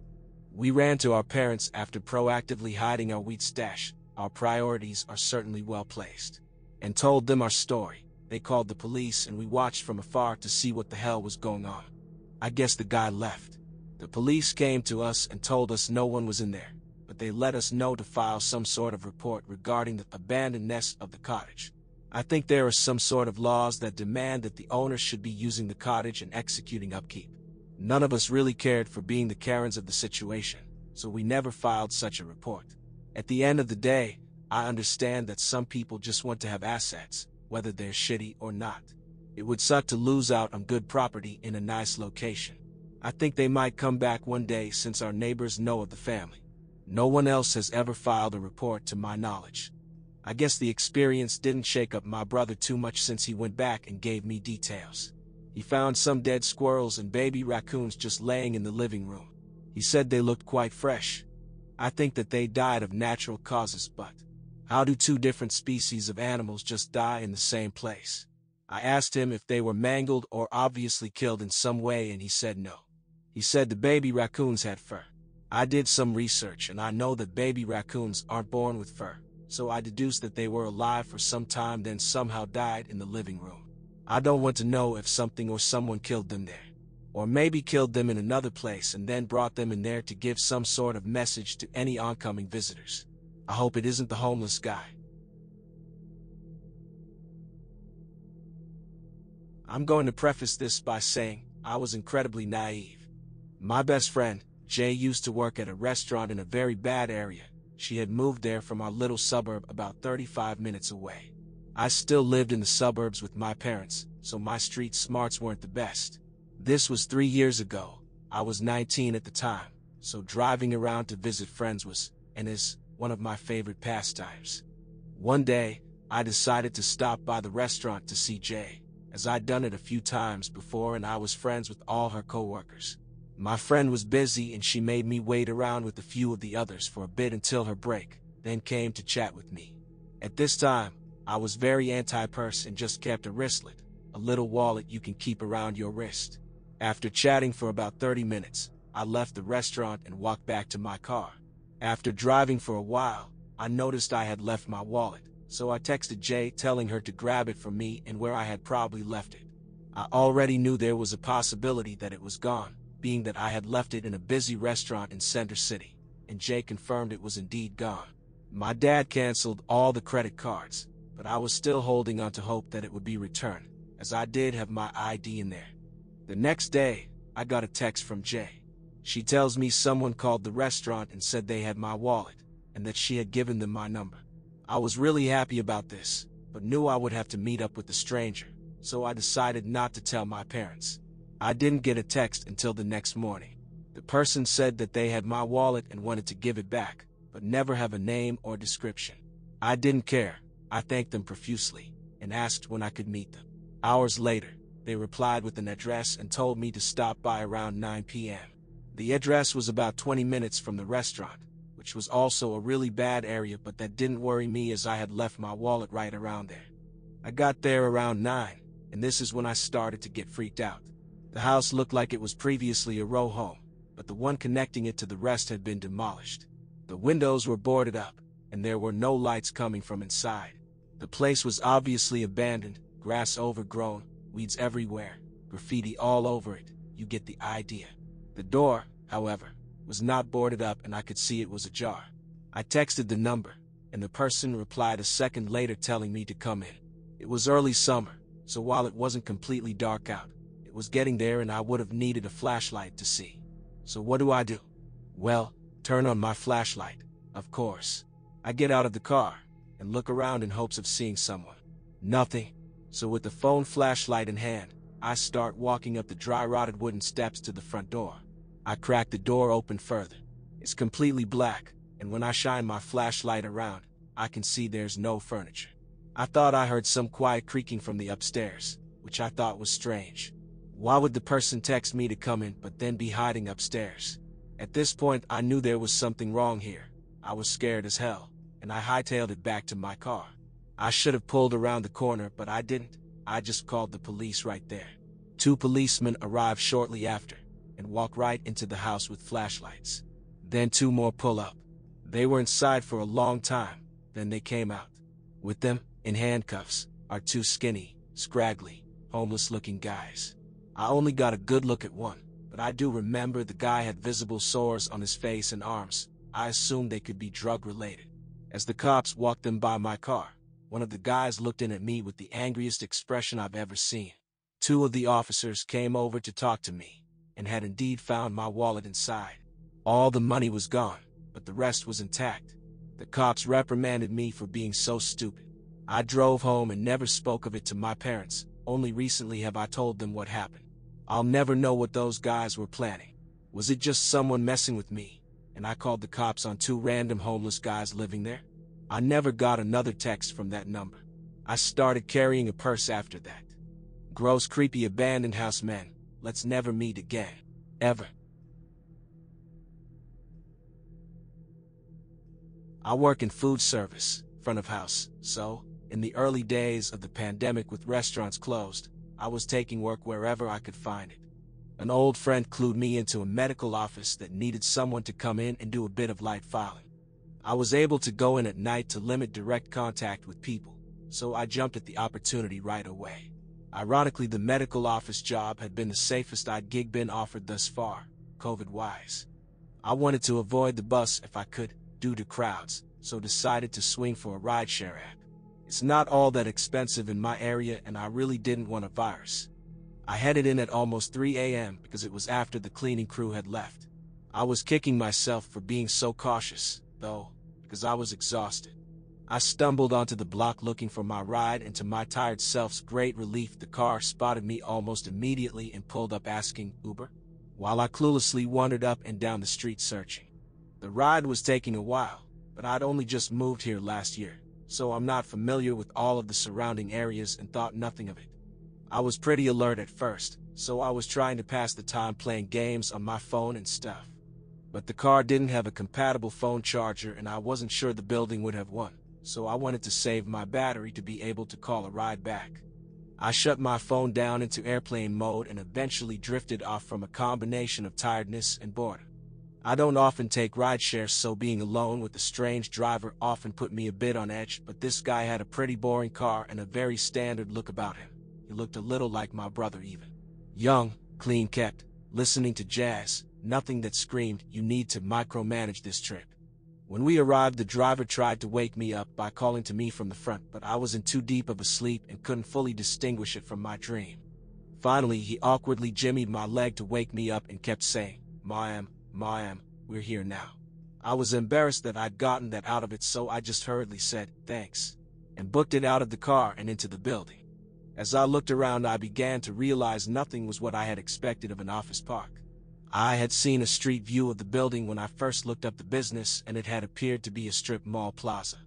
We ran to our parents after proactively hiding our wheat stash, our priorities are certainly well placed, and told them our story. They called the police and we watched from afar to see what the hell was going on. I guess the guy left. The police came to us and told us no one was in there, but they let us know to file some sort of report regarding the abandonedness of the cottage. I think there are some sort of laws that demand that the owner should be using the cottage and executing upkeep. None of us really cared for being the Karens of the situation, so we never filed such a report. At the end of the day, I understand that some people just want to have assets, whether they're shitty or not. It would suck to lose out on good property in a nice location. I think they might come back one day since our neighbors know of the family. No one else has ever filed a report to my knowledge. I guess the experience didn't shake up my brother too much since he went back and gave me details. He found some dead squirrels and baby raccoons just laying in the living room. He said they looked quite fresh. I think that they died of natural causes, but how do two different species of animals just die in the same place? I asked him if they were mangled or obviously killed in some way and he said no. He said the baby raccoons had fur. I did some research and I know that baby raccoons aren't born with fur so I deduced that they were alive for some time then somehow died in the living room. I don't want to know if something or someone killed them there. Or maybe killed them in another place and then brought them in there to give some sort of message to any oncoming visitors. I hope it isn't the homeless guy. I'm going to preface this by saying I was incredibly naive. My best friend, Jay used to work at a restaurant in a very bad area she had moved there from our little suburb about 35 minutes away. I still lived in the suburbs with my parents, so my street smarts weren't the best. This was three years ago. I was 19 at the time, so driving around to visit friends was, and is, one of my favorite pastimes. One day, I decided to stop by the restaurant to see Jay, as I'd done it a few times before and I was friends with all her coworkers. My friend was busy and she made me wait around with a few of the others for a bit until her break, then came to chat with me. At this time, I was very anti-purse and just kept a wristlet, a little wallet you can keep around your wrist. After chatting for about 30 minutes, I left the restaurant and walked back to my car. After driving for a while, I noticed I had left my wallet, so I texted Jay telling her to grab it from me and where I had probably left it. I already knew there was a possibility that it was gone, being that I had left it in a busy restaurant in Center City, and Jay confirmed it was indeed gone. My dad canceled all the credit cards, but I was still holding on to hope that it would be returned. as I did have my ID in there. The next day, I got a text from Jay. She tells me someone called the restaurant and said they had my wallet, and that she had given them my number. I was really happy about this, but knew I would have to meet up with the stranger, so I decided not to tell my parents. I didn't get a text until the next morning. The person said that they had my wallet and wanted to give it back, but never have a name or description. I didn't care. I thanked them profusely and asked when I could meet them. Hours later, they replied with an address and told me to stop by around 9 p.m. The address was about 20 minutes from the restaurant, which was also a really bad area, but that didn't worry me as I had left my wallet right around there. I got there around 9, and this is when I started to get freaked out. The house looked like it was previously a row home, but the one connecting it to the rest had been demolished. The windows were boarded up, and there were no lights coming from inside. The place was obviously abandoned, grass overgrown, weeds everywhere, graffiti all over it. You get the idea. The door, however, was not boarded up and I could see it was ajar. I texted the number, and the person replied a second later telling me to come in. It was early summer, so while it wasn't completely dark out, it was getting there and I would have needed a flashlight to see. So what do I do? Well, turn on my flashlight, of course. I get out of the car and look around in hopes of seeing someone. Nothing. So with the phone flashlight in hand, I start walking up the dry rotted wooden steps to the front door. I crack the door open further. It's completely black, and when I shine my flashlight around, I can see there's no furniture. I thought I heard some quiet creaking from the upstairs, which I thought was strange. Why would the person text me to come in but then be hiding upstairs? At this point, I knew there was something wrong here. I was scared as hell, and I hightailed it back to my car. I should have pulled around the corner, but I didn't. I just called the police right there. Two policemen arrived shortly after, and walk right into the house with flashlights. Then two more pull up. They were inside for a long time, then they came out. With them, in handcuffs, are two skinny, scraggly, homeless-looking guys. I only got a good look at one, but I do remember the guy had visible sores on his face and arms. I assumed they could be drug-related. As the cops walked them by my car, one of the guys looked in at me with the angriest expression I've ever seen. Two of the officers came over to talk to me and had indeed found my wallet inside. All the money was gone, but the rest was intact. The cops reprimanded me for being so stupid. I drove home and never spoke of it to my parents. Only recently have I told them what happened. I'll never know what those guys were planning. Was it just someone messing with me? And I called the cops on two random homeless guys living there? I never got another text from that number. I started carrying a purse after that. Gross creepy abandoned house men. Let's never meet again. Ever. I work in food service, front of house, so, in the early days of the pandemic with restaurants closed, I was taking work wherever I could find it. An old friend clued me into a medical office that needed someone to come in and do a bit of light filing. I was able to go in at night to limit direct contact with people, so I jumped at the opportunity right away. Ironically, the medical office job had been the safest I'd gig been offered thus far, COVID-wise. I wanted to avoid the bus if I could, due to crowds, so decided to swing for a rideshare app. It's not all that expensive in my area and I really didn't want a virus. I headed in at almost 3 a.m. because it was after the cleaning crew had left. I was kicking myself for being so cautious, though, because I was exhausted. I stumbled onto the block looking for my ride, and to my tired self's great relief, the car spotted me almost immediately and pulled up asking Uber, while I cluelessly wandered up and down the street searching. The ride was taking a while, but I'd only just moved here last year, so I'm not familiar with all of the surrounding areas and thought nothing of it. I was pretty alert at first, so I was trying to pass the time playing games on my phone and stuff. But the car didn't have a compatible phone charger and I wasn't sure the building would have one so I wanted to save my battery to be able to call a ride back. I shut my phone down into airplane mode and eventually drifted off from a combination of tiredness and boredom. I don't often take rideshares, so being alone with a strange driver often put me a bit on edge, but this guy had a pretty boring car and a very standard look about him. Looked a little like my brother even. Young, clean kept, listening to jazz, nothing that screamed, you need to micromanage this trip. When we arrived, the driver tried to wake me up by calling to me from the front, but I was in too deep of a sleep and couldn't fully distinguish it from my dream. Finally, he awkwardly jimmied my leg to wake me up and kept saying, Ma'am, Ma'am, we're here now. I was embarrassed that I'd gotten that out of it, so I just hurriedly said, thanks, and booked it out of the car and into the building. As I looked around, I began to realize nothing was what I had expected of an office park. I had seen a street view of the building when I first looked up the business, and it had appeared to be a strip mall plaza.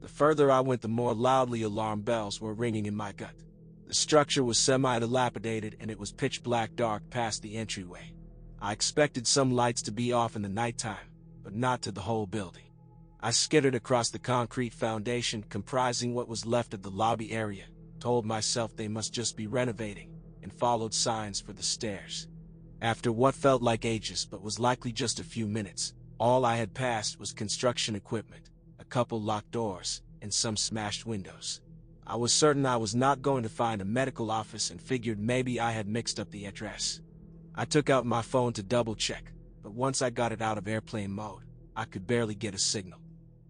The further I went, the more loudly alarm bells were ringing in my gut. The structure was semi-dilapidated and it was pitch black dark past the entryway. I expected some lights to be off in the nighttime, but not to the whole building. I skittered across the concrete foundation comprising what was left of the lobby area, told myself they must just be renovating, and followed signs for the stairs. After what felt like ages but was likely just a few minutes, all I had passed was construction equipment, a couple locked doors, and some smashed windows. I was certain I was not going to find a medical office and figured maybe I had mixed up the address. I took out my phone to double check, but once I got it out of airplane mode, I could barely get a signal.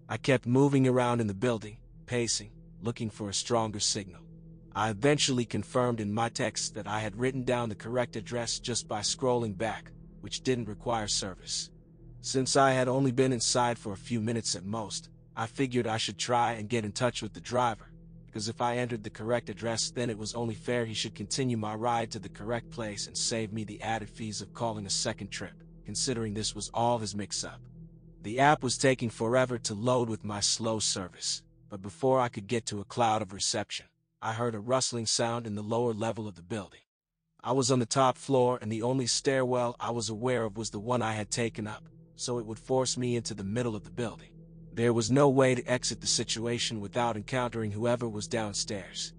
I kept moving around in the building, pacing, looking for a stronger signal. I eventually confirmed in my text that I had written down the correct address just by scrolling back, which didn't require service. Since I had only been inside for a few minutes at most, I figured I should try and get in touch with the driver because if I entered the correct address then it was only fair he should continue my ride to the correct place and save me the added fees of calling a second trip, considering this was all his mix-up. The app was taking forever to load with my slow service, but before I could get to a cloud of reception, I heard a rustling sound in the lower level of the building. I was on the top floor and the only stairwell I was aware of was the one I had taken up, so it would force me into the middle of the building. There was no way to exit the situation without encountering whoever was downstairs.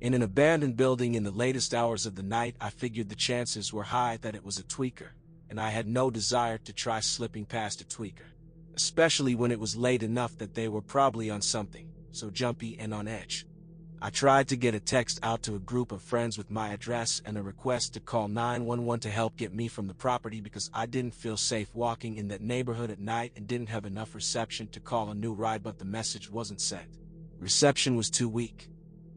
In an abandoned building in the latest hours of the night, I figured the chances were high that it was a tweaker, and I had no desire to try slipping past a tweaker, especially when it was late enough that they were probably on something, so jumpy and on edge. I tried to get a text out to a group of friends with my address and a request to call 911 to help get me from the property because I didn't feel safe walking in that neighborhood at night and didn't have enough reception to call a new ride but the message wasn't sent. Reception was too weak.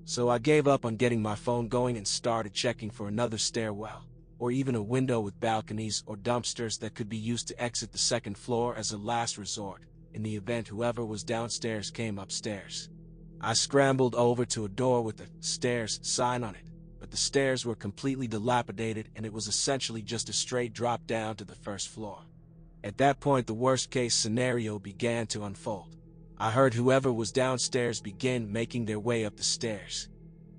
So I gave up on getting my phone going and started checking for another stairwell, or even a window with balconies or dumpsters that could be used to exit the second floor as a last resort, in the event whoever was downstairs came upstairs. I scrambled over to a door with a stairs sign on it, but the stairs were completely dilapidated and it was essentially just a straight drop down to the first floor. At that point, the worst case scenario began to unfold. I heard whoever was downstairs begin making their way up the stairs.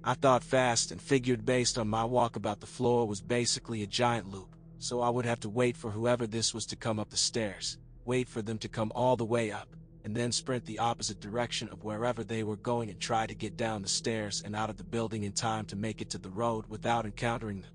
I thought fast and figured based on my walk about the floor was basically a giant loop, so I would have to wait for whoever this was to come up the stairs, wait for them to come all the way up, and then sprint the opposite direction of wherever they were going and try to get down the stairs and out of the building in time to make it to the road without encountering them.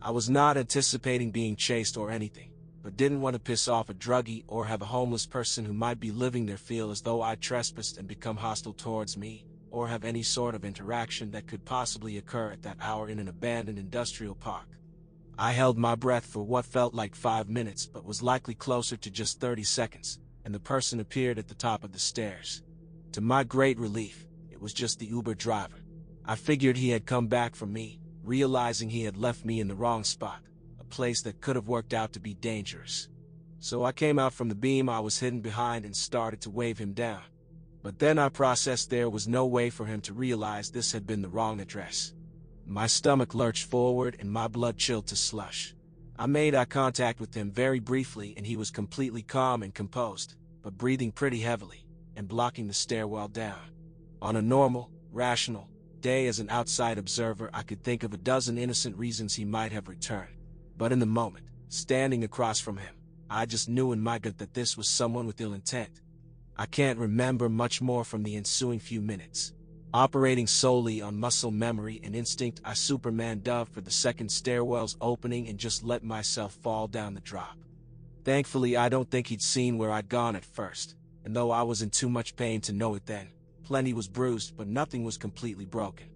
I was not anticipating being chased or anything, but didn't want to piss off a druggie or have a homeless person who might be living there feel as though I trespassed and become hostile towards me, or have any sort of interaction that could possibly occur at that hour in an abandoned industrial park. I held my breath for what felt like five minutes but was likely closer to just 30 seconds and the person appeared at the top of the stairs. To my great relief, it was just the Uber driver. I figured he had come back for me, realizing he had left me in the wrong spot, a place that could have worked out to be dangerous. So I came out from the beam I was hidden behind and started to wave him down. But then I processed there was no way for him to realize this had been the wrong address. My stomach lurched forward and my blood chilled to slush. I made eye contact with him very briefly and he was completely calm and composed, but breathing pretty heavily and blocking the stairwell down. On a normal, rational day as an outside observer, I could think of a dozen innocent reasons he might have returned. But in the moment, standing across from him, I just knew in my gut that this was someone with ill intent. I can't remember much more from the ensuing few minutes. Operating solely on muscle memory and instinct, I Superman dove for the second stairwell's opening and just let myself fall down the drop. Thankfully, I don't think he'd seen where I'd gone at first, and though I was in too much pain to know it then, plenty was bruised, but nothing was completely broken.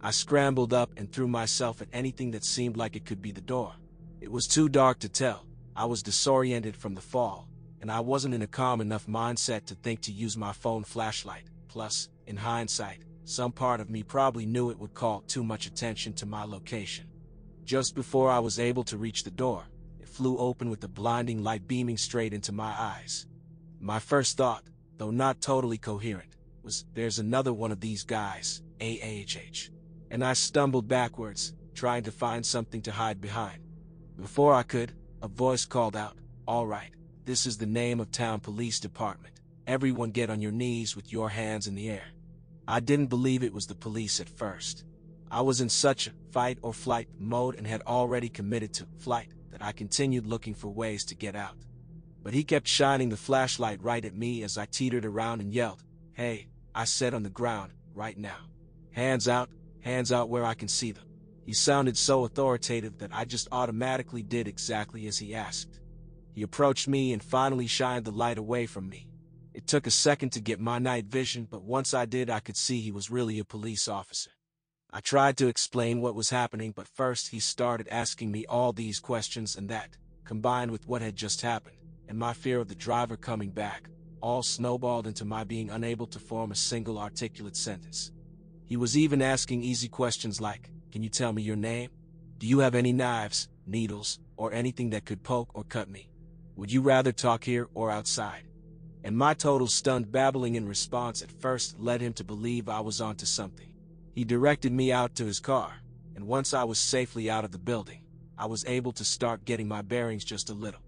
I scrambled up and threw myself at anything that seemed like it could be the door. It was too dark to tell. I was disoriented from the fall, and I wasn't in a calm enough mindset to think to use my phone flashlight. Plus, in hindsight, some part of me probably knew it would call too much attention to my location. Just before I was able to reach the door, it flew open with the blinding light beaming straight into my eyes. My first thought, though not totally coherent, was there's another one of these guys, AAHH. And I stumbled backwards, trying to find something to hide behind. Before I could, a voice called out, All right, this is the name of town police department. Everyone get on your knees with your hands in the air. I didn't believe it was the police at first. I was in such a fight or flight mode and had already committed to flight that I continued looking for ways to get out. But he kept shining the flashlight right at me as I teetered around and yelled, Hey, I said on the ground, right now. Hands out, hands out where I can see them. He sounded so authoritative that I just automatically did exactly as he asked. He approached me and finally shined the light away from me. It took a second to get my night vision, but once I did, I could see he was really a police officer. I tried to explain what was happening, but first he started asking me all these questions and that, combined with what had just happened, and my fear of the driver coming back, all snowballed into my being unable to form a single articulate sentence. He was even asking easy questions like, Can you tell me your name? Do you have any knives, needles, or anything that could poke or cut me? Would you rather talk here or outside? And my total stunned babbling in response at first led him to believe I was onto something. He directed me out to his car, and once I was safely out of the building, I was able to start getting my bearings just a little.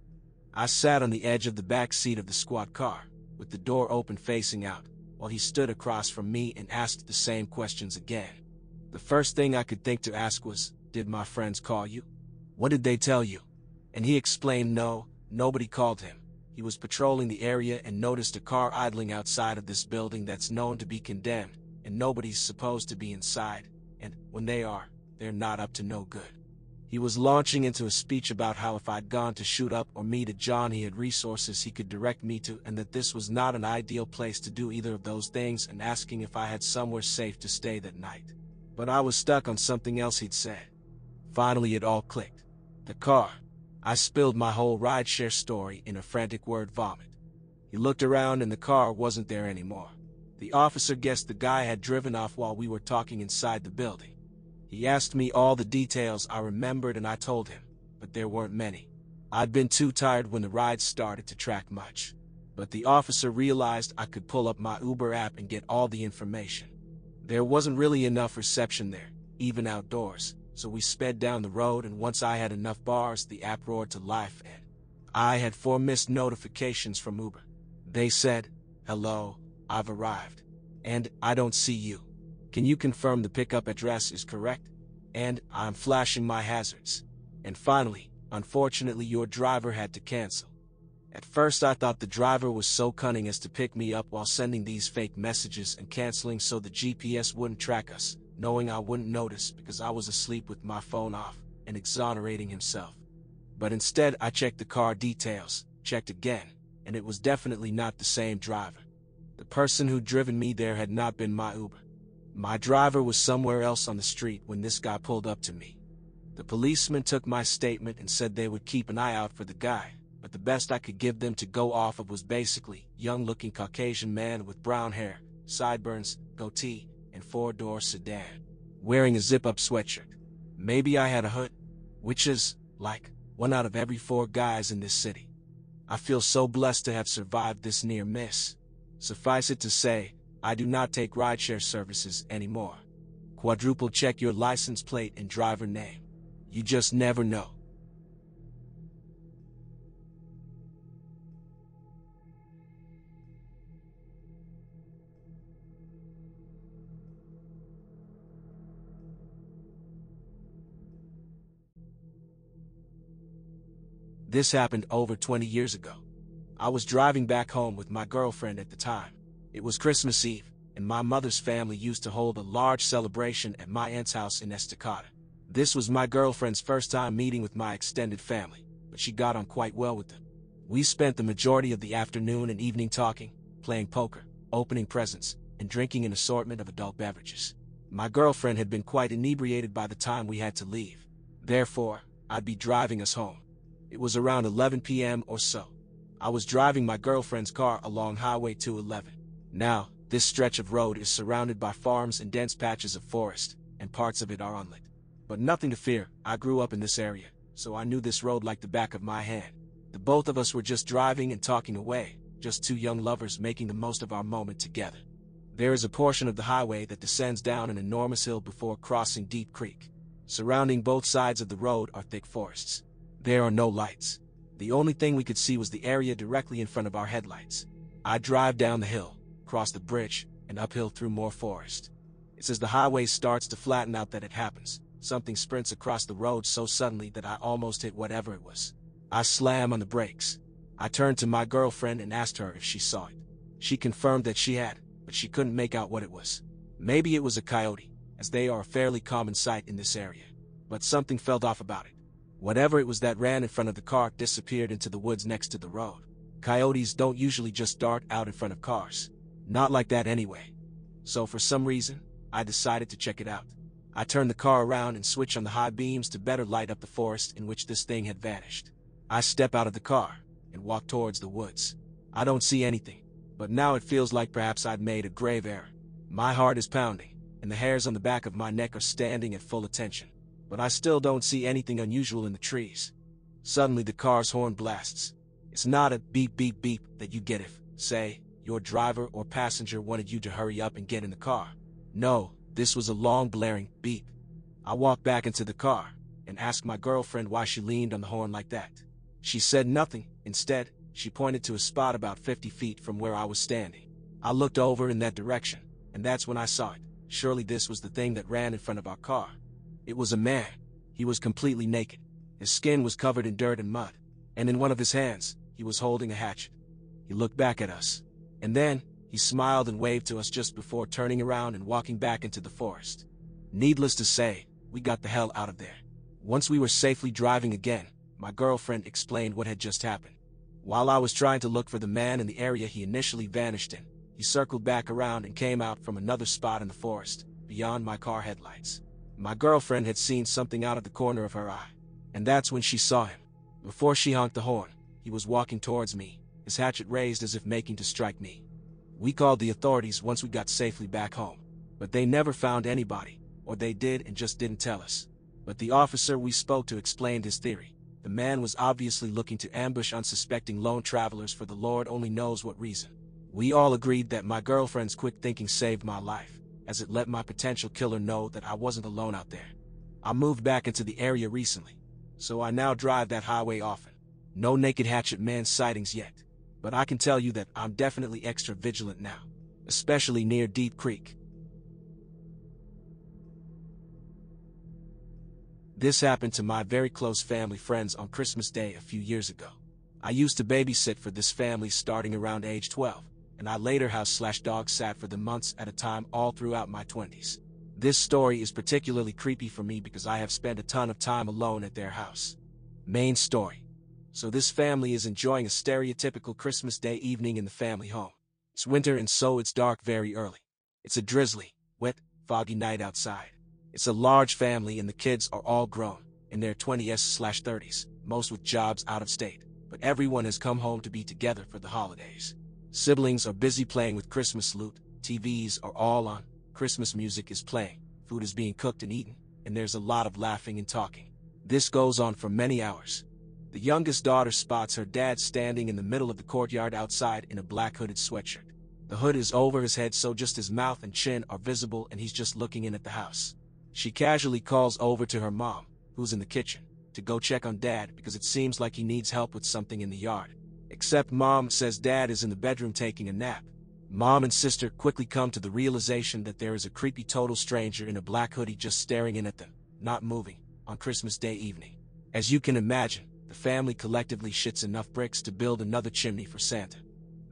I sat on the edge of the back seat of the squad car, with the door open facing out, while he stood across from me and asked the same questions again. The first thing I could think to ask was, Did my friends call you? What did they tell you? And he explained no, nobody called him. He was patrolling the area and noticed a car idling outside of this building that's known to be condemned, and nobody's supposed to be inside, and when they are, they're not up to no good. He was launching into a speech about how if I'd gone to shoot up or meet a John he had resources he could direct me to and that this was not an ideal place to do either of those things and asking if I had somewhere safe to stay that night. But I was stuck on something else he'd said. Finally it all clicked. The car. I spilled my whole rideshare story in a frantic word vomit. He looked around and the car wasn't there anymore. The officer guessed the guy had driven off while we were talking inside the building. He asked me all the details I remembered and I told him, but there weren't many. I'd been too tired when the ride started to track much. But the officer realized I could pull up my Uber app and get all the information. There wasn't really enough reception there, even outdoors, so we sped down the road and once I had enough bars, the app roared to life and I had four missed notifications from Uber. They said, hello, I've arrived. And I don't see you. Can you confirm the pickup address is correct? And I'm flashing my hazards. And finally, unfortunately your driver had to cancel. At first I thought the driver was so cunning as to pick me up while sending these fake messages and canceling so the GPS wouldn't track us, knowing I wouldn't notice because I was asleep with my phone off, and exonerating himself. But instead I checked the car details, checked again, and it was definitely not the same driver. The person who'd driven me there had not been my Uber. My driver was somewhere else on the street when this guy pulled up to me. The policeman took my statement and said they would keep an eye out for the guy, but the best I could give them to go off of was basically young-looking Caucasian man with brown hair, sideburns, goatee, and four-door sedan, wearing a zip-up sweatshirt. Maybe I had a hood, which is, like, one out of every four guys in this city. I feel so blessed to have survived this near miss. Suffice it to say, I do not take rideshare services anymore. Quadruple check your license plate and driver name. You just never know. This happened over 20 years ago. I was driving back home with my girlfriend at the time. It was Christmas Eve, and my mother's family used to hold a large celebration at my aunt's house in Estacada. This was my girlfriend's first time meeting with my extended family, but she got on quite well with them. We spent the majority of the afternoon and evening talking, playing poker, opening presents, and drinking an assortment of adult beverages. My girlfriend had been quite inebriated by the time we had to leave. Therefore, I'd be driving us home. It was around 11 p.m. or so. I was driving my girlfriend's car along Highway 211. Now, this stretch of road is surrounded by farms and dense patches of forest, and parts of it are unlit. But nothing to fear, I grew up in this area, so I knew this road like the back of my hand. The both of us were just driving and talking away, just two young lovers making the most of our moment together. There is a portion of the highway that descends down an enormous hill before crossing Deep Creek. Surrounding both sides of the road are thick forests. There are no lights. The only thing we could see was the area directly in front of our headlights. I drive down the hill, cross the bridge, and uphill through more forest. It's as the highway starts to flatten out that it happens. Something sprints across the road so suddenly that I almost hit whatever it was. I slam on the brakes. I turned to my girlfriend and asked her if she saw it. She confirmed that she had, but she couldn't make out what it was. Maybe it was a coyote, as they are a fairly common sight in this area. But something felt off about it. Whatever it was that ran in front of the car disappeared into the woods next to the road. Coyotes don't usually just dart out in front of cars. Not like that anyway. So for some reason, I decided to check it out. I turned the car around and switched on the high beams to better light up the forest in which this thing had vanished. I step out of the car and walk towards the woods. I don't see anything, but now it feels like perhaps I'd made a grave error. My heart is pounding, and the hairs on the back of my neck are standing at full attention but I still don't see anything unusual in the trees. Suddenly the car's horn blasts. It's not a beep beep beep that you get if, say, your driver or passenger wanted you to hurry up and get in the car. No, this was a long blaring beep. I walked back into the car and asked my girlfriend why she leaned on the horn like that. She said nothing. Instead, she pointed to a spot about 50 feet from where I was standing. I looked over in that direction, and that's when I saw it. Surely this was the thing that ran in front of our car. It was a man. He was completely naked. His skin was covered in dirt and mud, and in one of his hands, he was holding a hatchet. He looked back at us, and then, he smiled and waved to us just before turning around and walking back into the forest. Needless to say, we got the hell out of there. Once we were safely driving again, my girlfriend explained what had just happened. While I was trying to look for the man in the area he initially vanished in, he circled back around and came out from another spot in the forest, beyond my car headlights. My girlfriend had seen something out of the corner of her eye, and that's when she saw him. Before she honked the horn, he was walking towards me, his hatchet raised as if making to strike me. We called the authorities once we got safely back home, but they never found anybody, or they did and just didn't tell us. But the officer we spoke to explained his theory. The man was obviously looking to ambush unsuspecting lone travelers for the Lord only knows what reason. We all agreed that my girlfriend's quick thinking saved my life as it let my potential killer know that I wasn't alone out there. I moved back into the area recently, so I now drive that highway often. No naked hatchet man sightings yet, but I can tell you that I'm definitely extra vigilant now, especially near Deep Creek. This happened to my very close family friends on Christmas Day a few years ago. I used to babysit for this family starting around age 12 and I later house slash dog sat for the months at a time all throughout my 20s. This story is particularly creepy for me because I have spent a ton of time alone at their house. Main story. So this family is enjoying a stereotypical Christmas Day evening in the family home. It's winter and so it's dark very early. It's a drizzly, wet, foggy night outside. It's a large family and the kids are all grown, in their 20s slash 30s, most with jobs out of state. But everyone has come home to be together for the holidays. Siblings are busy playing with Christmas loot, TVs are all on, Christmas music is playing, food is being cooked and eaten, and there's a lot of laughing and talking. This goes on for many hours. The youngest daughter spots her dad standing in the middle of the courtyard outside in a black hooded sweatshirt. The hood is over his head so just his mouth and chin are visible and he's just looking in at the house. She casually calls over to her mom, who's in the kitchen, to go check on dad because it seems like he needs help with something in the yard. Except mom says dad is in the bedroom taking a nap. Mom and sister quickly come to the realization that there is a creepy total stranger in a black hoodie just staring in at them, not moving, on Christmas Day evening. As you can imagine, the family collectively shits enough bricks to build another chimney for Santa.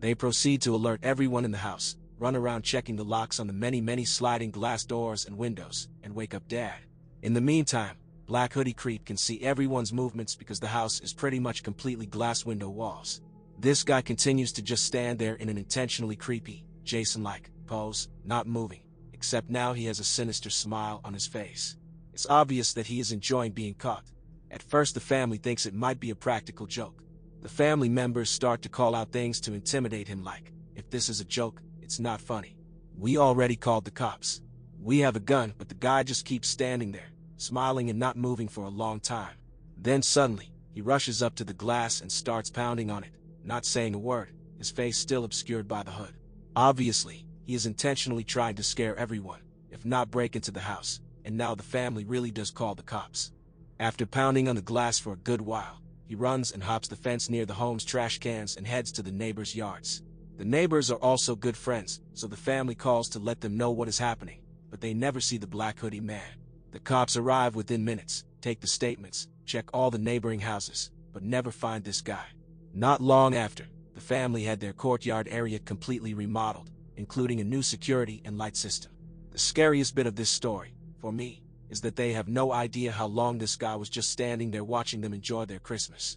They proceed to alert everyone in the house, run around checking the locks on the many many sliding glass doors and windows, and wake up dad. In the meantime, Black Hoodie Creep can see everyone's movements because the house is pretty much completely glass window walls. This guy continues to just stand there in an intentionally creepy, Jason-like pose, not moving, except now he has a sinister smile on his face. It's obvious that he is enjoying being caught. At first the family thinks it might be a practical joke, The family members start to call out things to intimidate him like, if this is a joke, it's not funny. We already called the cops. We have a gun, but the guy just keeps standing there, smiling and not moving for a long time. Then suddenly, he rushes up to the glass and starts pounding on it, not saying a word, his face still obscured by the hood. Obviously, he is intentionally trying to scare everyone, if not break into the house, and now the family really does call the cops. After pounding on the glass for a good while, he runs and hops the fence near the home's trash cans and heads to the neighbors' yards. The neighbors are also good friends, so the family calls to let them know what is happening, but they never see the black hoodie man. The cops arrive within minutes, take the statements, check all the neighboring houses, but never find this guy. Not long after, the family had their courtyard area completely remodeled, including a new security and light system. The scariest bit of this story, for me, is that they have no idea how long this guy was just standing there watching them enjoy their Christmas.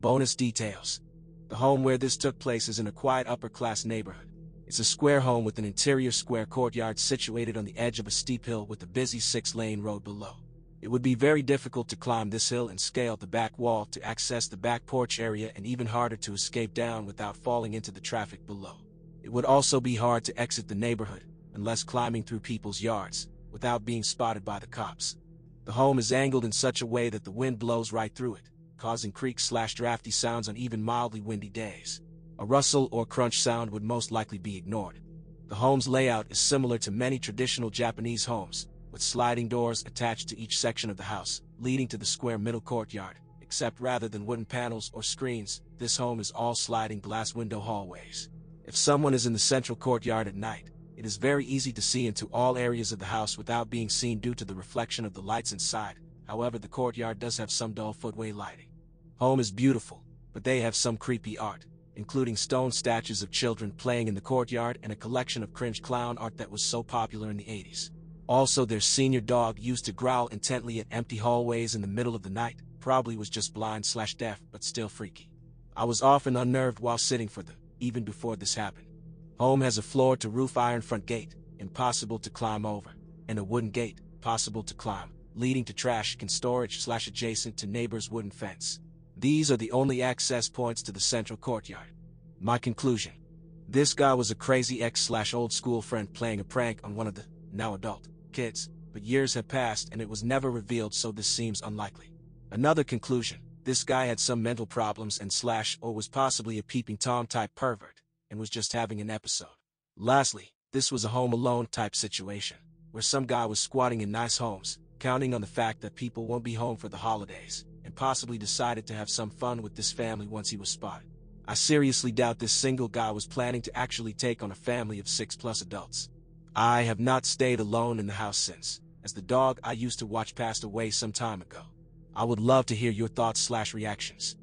Bonus details. The home where this took place is in a quiet upper-class neighborhood. It's a square home with an interior square courtyard situated on the edge of a steep hill with a busy six-lane road below. It would be very difficult to climb this hill and scale the back wall to access the back porch area and even harder to escape down without falling into the traffic below. It would also be hard to exit the neighborhood, unless climbing through people's yards, without being spotted by the cops. The home is angled in such a way that the wind blows right through it, causing creak slash drafty sounds on even mildly windy days. A rustle or crunch sound would most likely be ignored. The home's layout is similar to many traditional Japanese homes, with sliding doors attached to each section of the house, leading to the square middle courtyard. Except rather than wooden panels or screens, this home is all sliding glass window hallways. If someone is in the central courtyard at night, it is very easy to see into all areas of the house without being seen due to the reflection of the lights inside. However, the courtyard does have some dull footway lighting. Home is beautiful, but they have some creepy art, including stone statues of children playing in the courtyard and a collection of cringe clown art that was so popular in the 80s. Also, their senior dog used to growl intently at empty hallways in the middle of the night, probably was just blind slash deaf, but still freaky. I was often unnerved while sitting for them, even before this happened. Home has a floor-to-roof iron front gate, impossible to climb over, and a wooden gate, possible to climb, leading to trash can storage slash adjacent to neighbor's wooden fence. These are the only access points to the central courtyard. My conclusion. This guy was a crazy ex slash old school friend playing a prank on one of the, now adult, kids, but years have passed and it was never revealed so this seems unlikely. Another conclusion. This guy had some mental problems and slash or was possibly a peeping Tom type pervert and was just having an episode. Lastly, this was a home alone type situation, where some guy was squatting in nice homes, counting on the fact that people won't be home for the holidays, and possibly decided to have some fun with this family once he was spotted. I seriously doubt this single guy was planning to actually take on a family of six plus adults. I have not stayed alone in the house since, as the dog I used to watch passed away some time ago. I would love to hear your thoughts slash reactions.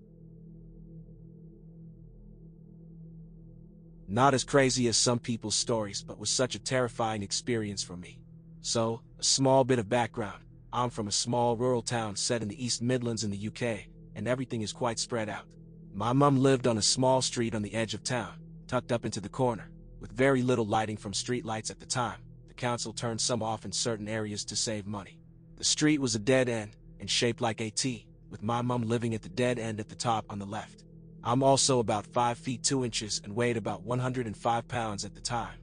Not as crazy as some people's stories, but was such a terrifying experience for me. So, a small bit of background. I'm from a small rural town set in the East Midlands in the UK, and everything is quite spread out. My mum lived on a small street on the edge of town, tucked up into the corner, with very little lighting from streetlights at the time. The council turned some off in certain areas to save money. The street was a dead end, and shaped like a T, with my mum living at the dead end at the top on the left. I'm also about 5 feet 2 inches and weighed about 105 pounds at the time.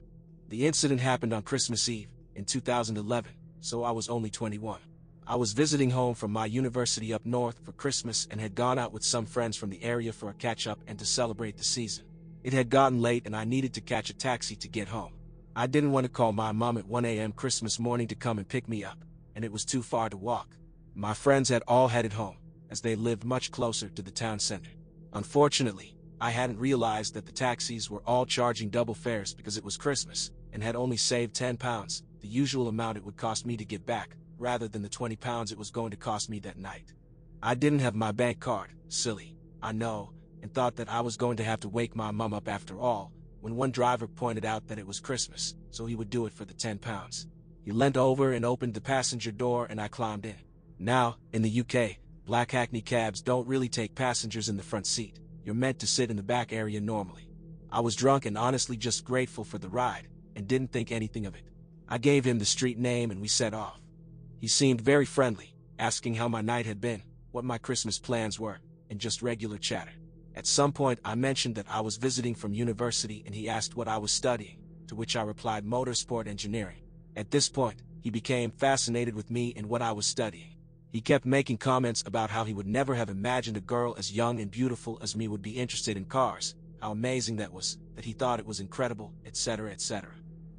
The incident happened on Christmas Eve, in 2011, so I was only 21. I was visiting home from my university up north for Christmas and had gone out with some friends from the area for a catch-up and to celebrate the season. It had gotten late and I needed to catch a taxi to get home. I didn't want to call my mom at 1 a.m. Christmas morning to come and pick me up, and it was too far to walk. My friends had all headed home, as they lived much closer to the town center. Unfortunately, I hadn't realized that the taxis were all charging double fares because it was Christmas, and had only saved 10 pounds, the usual amount it would cost me to get back, rather than the 20 pounds it was going to cost me that night. I didn't have my bank card, silly, I know, and thought that I was going to have to wake my mum up after all, when one driver pointed out that it was Christmas, so he would do it for the 10 pounds. He leant over and opened the passenger door and I climbed in. Now, in the UK, Black Hackney cabs don't really take passengers in the front seat. You're meant to sit in the back area normally. I was drunk and honestly just grateful for the ride, and didn't think anything of it. I gave him the street name and we set off. He seemed very friendly, asking how my night had been, what my Christmas plans were, and just regular chatter. At some point I mentioned that I was visiting from university and he asked what I was studying, to which I replied motorsport engineering. At this point, he became fascinated with me and what I was studying. He kept making comments about how he would never have imagined a girl as young and beautiful as me would be interested in cars, how amazing that was, that he thought it was incredible, etc., etc.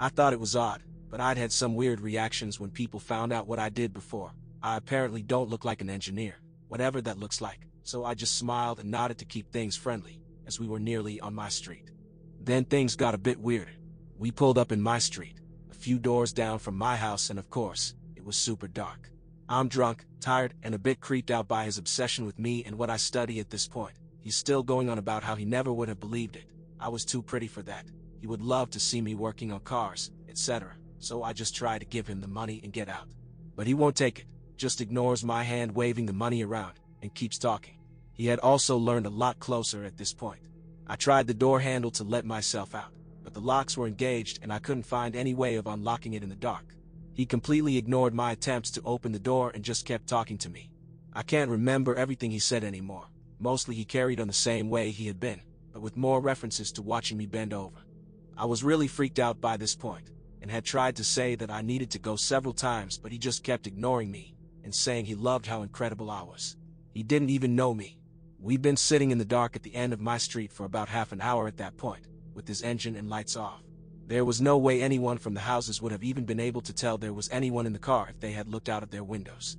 I thought it was odd, but I'd had some weird reactions when people found out what I did before. I apparently don't look like an engineer, whatever that looks like, so I just smiled and nodded to keep things friendly, as we were nearly on my street. Then things got a bit weirder. We pulled up in my street, a few doors down from my house and of course, it was super dark. I'm drunk, tired, and a bit creeped out by his obsession with me and what I study at this point. He's still going on about how he never would have believed it. I was too pretty for that. He would love to see me working on cars, etc. So I just try to give him the money and get out. But he won't take it, just ignores my hand waving the money around, and keeps talking. He had also learned a lot closer at this point. I tried the door handle to let myself out, but the locks were engaged and I couldn't find any way of unlocking it in the dark. He completely ignored my attempts to open the door and just kept talking to me. I can't remember everything he said anymore. Mostly he carried on the same way he had been, but with more references to watching me bend over. I was really freaked out by this point, and had tried to say that I needed to go several times but he just kept ignoring me, and saying he loved how incredible I was. He didn't even know me. We'd been sitting in the dark at the end of my street for about half an hour at that point, with his engine and lights off. There was no way anyone from the houses would have even been able to tell there was anyone in the car if they had looked out of their windows.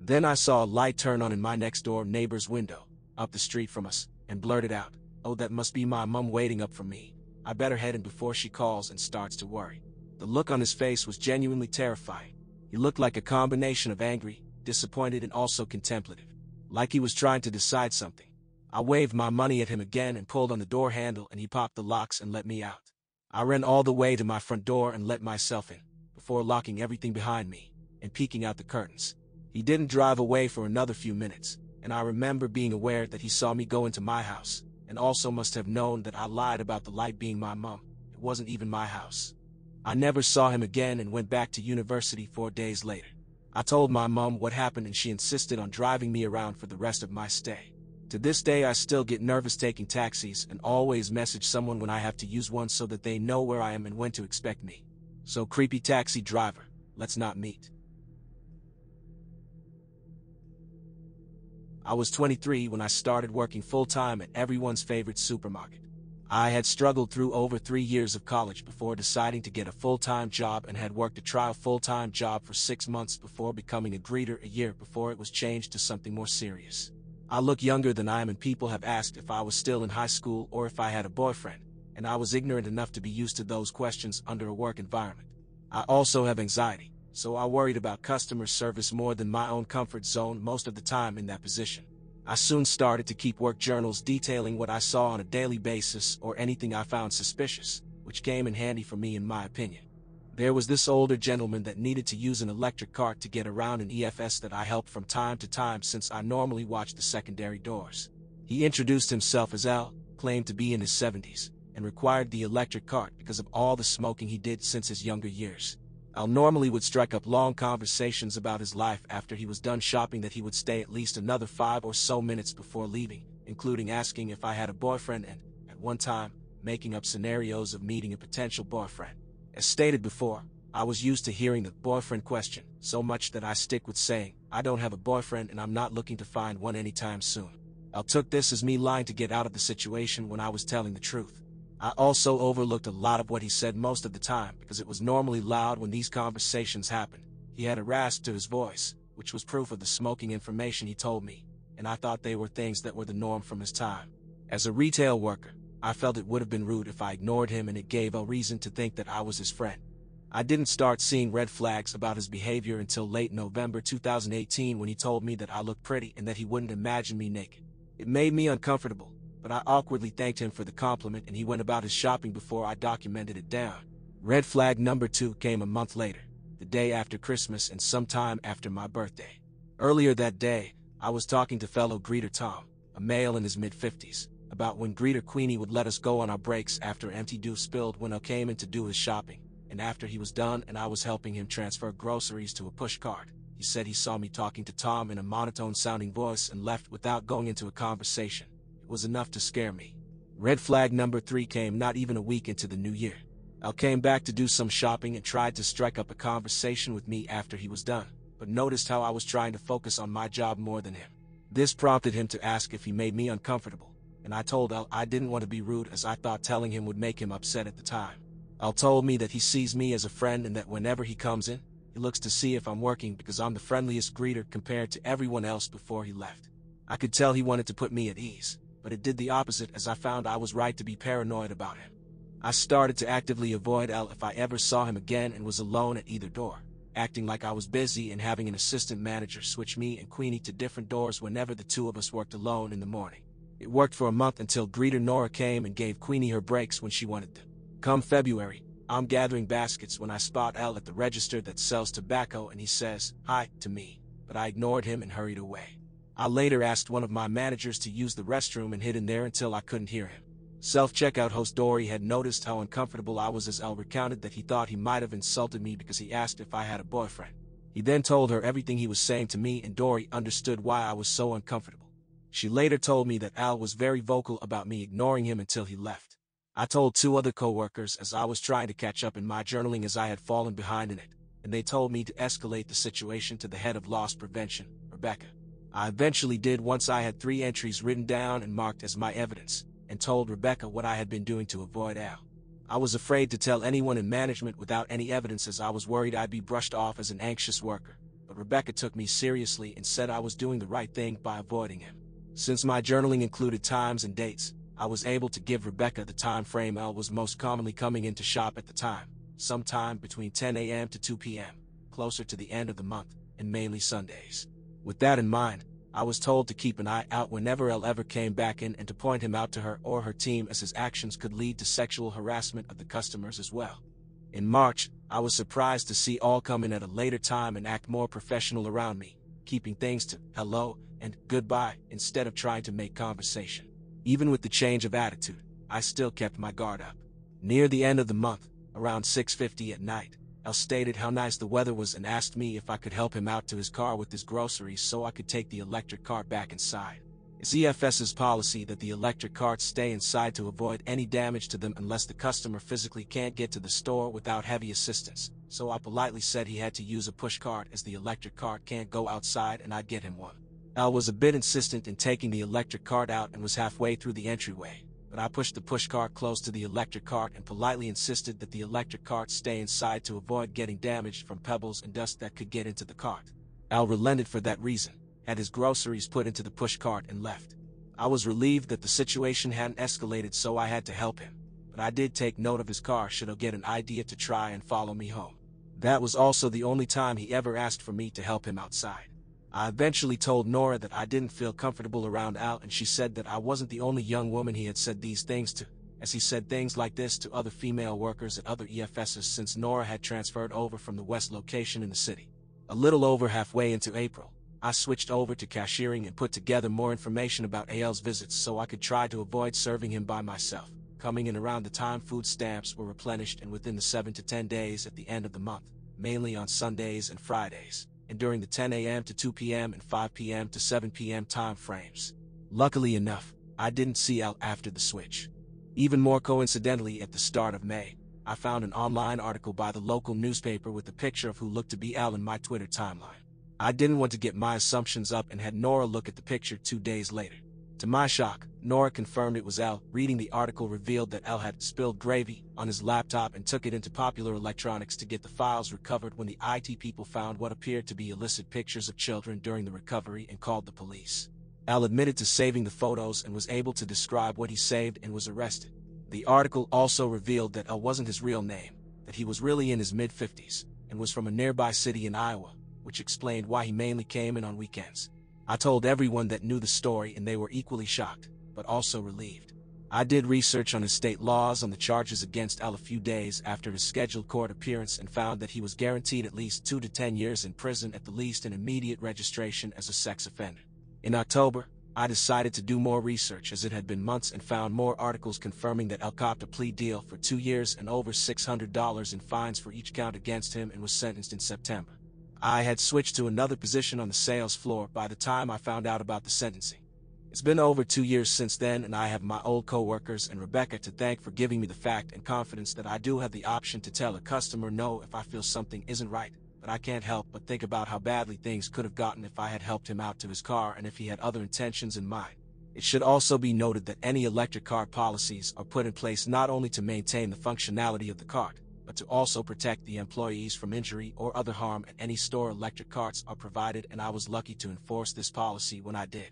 Then I saw a light turn on in my next door neighbor's window, up the street from us, and blurted out, Oh, that must be my mum waiting up for me. I better head in before she calls and starts to worry. The look on his face was genuinely terrifying. He looked like a combination of angry, disappointed, and also contemplative. Like he was trying to decide something. I waved my money at him again and pulled on the door handle and he popped the locks and let me out. I ran all the way to my front door and let myself in, before locking everything behind me and peeking out the curtains. He didn't drive away for another few minutes, and I remember being aware that he saw me go into my house, and also must have known that I lied about the light being my mum. It wasn't even my house. I never saw him again and went back to university four days later. I told my mum what happened and she insisted on driving me around for the rest of my stay. To this day I still get nervous taking taxis and always message someone when I have to use one so that they know where I am and when to expect me. So creepy taxi driver, let's not meet. I was 23 when I started working full-time at everyone's favorite supermarket. I had struggled through over three years of college before deciding to get a full-time job and had worked a trial full-time job for six months before becoming a greeter a year before it was changed to something more serious. I look younger than I am and people have asked if I was still in high school or if I had a boyfriend, and I was ignorant enough to be used to those questions under a work environment. I also have anxiety, so I worried about customer service more than my own comfort zone most of the time in that position. I soon started to keep work journals detailing what I saw on a daily basis or anything I found suspicious, which came in handy for me in my opinion. There was this older gentleman that needed to use an electric cart to get around an EFS that I helped from time to time since I normally watched the secondary doors. He introduced himself as Al, claimed to be in his 70s, and required the electric cart because of all the smoking he did since his younger years. Al normally would strike up long conversations about his life after he was done shopping that he would stay at least another five or so minutes before leaving, including asking if I had a boyfriend and, at one time, making up scenarios of meeting a potential boyfriend. As stated before, I was used to hearing the boyfriend question, so much that I stick with saying, I don't have a boyfriend and I'm not looking to find one anytime soon. I took this as me lying to get out of the situation when I was telling the truth. I also overlooked a lot of what he said most of the time because it was normally loud when these conversations happened. He had a rasp to his voice, which was proof of the smoking information he told me, and I thought they were things that were the norm from his time. As a retail worker, I felt it would have been rude if I ignored him and it gave a reason to think that I was his friend. I didn't start seeing red flags about his behavior until late November 2018 when he told me that I looked pretty and that he wouldn't imagine me naked. It made me uncomfortable, but I awkwardly thanked him for the compliment and he went about his shopping before I documented it down. Red flag number two came a month later, the day after Christmas and sometime after my birthday. Earlier that day, I was talking to fellow greeter Tom, a male in his mid-50s, about when greeter Queenie would let us go on our breaks after empty dew spilled when I came in to do his shopping, and after he was done and I was helping him transfer groceries to a push cart. He said he saw me talking to Tom in a monotone sounding voice and left without going into a conversation It was enough to scare me. Red flag number three came not even a week into the new year. Al came back to do some shopping and tried to strike up a conversation with me after he was done, but noticed how I was trying to focus on my job more than him. This prompted him to ask if he made me uncomfortable, and I told Al I didn't want to be rude as I thought telling him would make him upset at the time. Al told me that he sees me as a friend and that whenever he comes in, he looks to see if I'm working because I'm the friendliest greeter compared to everyone else before he left. I could tell he wanted to put me at ease, but it did the opposite as I found I was right to be paranoid about him. I started to actively avoid Al if I ever saw him again and was alone at either door, acting like I was busy and having an assistant manager switch me and Queenie to different doors whenever the two of us worked alone in the morning. It worked for a month until greeter Nora came and gave Queenie her breaks when she wanted them. Come February, I'm gathering baskets when I spot Al at the register that sells tobacco and he says, hi, to me, but I ignored him and hurried away. I later asked one of my managers to use the restroom and hid in there until I couldn't hear him. Self-checkout host Dory had noticed how uncomfortable I was as Al recounted that he thought he might have insulted me because he asked if I had a boyfriend. He then told her everything he was saying to me and Dory understood why I was so uncomfortable. She later told me that Al was very vocal about me ignoring him until he left. I told two other coworkers as I was trying to catch up in my journaling as I had fallen behind in it, and they told me to escalate the situation to the head of loss prevention, Rebecca. I eventually did once I had three entries written down and marked as my evidence, and told Rebecca what I had been doing to avoid Al. I was afraid to tell anyone in management without any evidence as I was worried I'd be brushed off as an anxious worker, but Rebecca took me seriously and said I was doing the right thing by avoiding him. Since my journaling included times and dates, I was able to give Rebecca the time frame Al was most commonly coming into shop at the time, sometime between 10 a.m. to 2 p.m., closer to the end of the month, and mainly Sundays. With that in mind, I was told to keep an eye out whenever Al ever came back in and to point him out to her or her team as his actions could lead to sexual harassment of the customers as well. In March, I was surprised to see Al come in at a later time and act more professional around me, keeping things to hello and goodbye instead of trying to make conversation. Even with the change of attitude, I still kept my guard up. Near the end of the month, around 6.50 at night, Al stated how nice the weather was and asked me if I could help him out to his car with his groceries so I could take the electric cart back inside. It's EFS's policy that the electric carts stay inside to avoid any damage to them unless the customer physically can't get to the store without heavy assistance, so I politely said he had to use a push cart as the electric cart can't go outside and I'd get him one. Al was a bit insistent in taking the electric cart out and was halfway through the entryway, but I pushed the push cart close to the electric cart and politely insisted that the electric cart stay inside to avoid getting damaged from pebbles and dust that could get into the cart. Al relented for that reason, had his groceries put into the push cart and left. I was relieved that the situation hadn't escalated so I had to help him, but I did take note of his car should he get an idea to try and follow me home. That was also the only time he ever asked for me to help him outside. I eventually told Nora that I didn't feel comfortable around Al and she said that I wasn't the only young woman he had said these things to, as he said things like this to other female workers at other EFSs since Nora had transferred over from the west location in the city. A little over halfway into April, I switched over to cashiering and put together more information about Al's visits so I could try to avoid serving him by myself, coming in around the time food stamps were replenished and within the 7 to 10 days at the end of the month, mainly on Sundays and Fridays and during the 10 a.m. to 2 p.m. and 5 p.m. to 7 p.m. time frames. Luckily enough, I didn't see out after the switch. Even more coincidentally, at the start of May, I found an online article by the local newspaper with a picture of who looked to be Al in my Twitter timeline. I didn't want to get my assumptions up and had Nora look at the picture two days later. To my shock, Nora confirmed it was Al. Reading the article revealed that Al had spilled gravy on his laptop and took it into Popular Electronics to get the files recovered when the IT people found what appeared to be illicit pictures of children during the recovery and called the police. Al admitted to saving the photos and was able to describe what he saved and was arrested. The article also revealed that Al wasn't his real name, that he was really in his mid-50s and was from a nearby city in Iowa, which explained why he mainly came in on weekends. I told everyone that knew the story and they were equally shocked, but also relieved. I did research on his state laws on the charges against Al a few days after his scheduled court appearance and found that he was guaranteed at least 2 to 10 years in prison at the least and immediate registration as a sex offender. In October, I decided to do more research as it had been months and found more articles confirming that Al copped a plea deal for two years and over $600 in fines for each count against him and was sentenced in September. I had switched to another position on the sales floor by the time I found out about the sentencing. It's been over two years since then and I have my old co-workers and Rebecca to thank for giving me the fact and confidence that I do have the option to tell a customer no if I feel something isn't right, but I can't help but think about how badly things could have gotten if I had helped him out to his car and if he had other intentions in mind. It should also be noted that any electric car policies are put in place not only to maintain the functionality of the cart, but to also protect the employees from injury or other harm at any store electric carts are provided and I was lucky to enforce this policy when I did.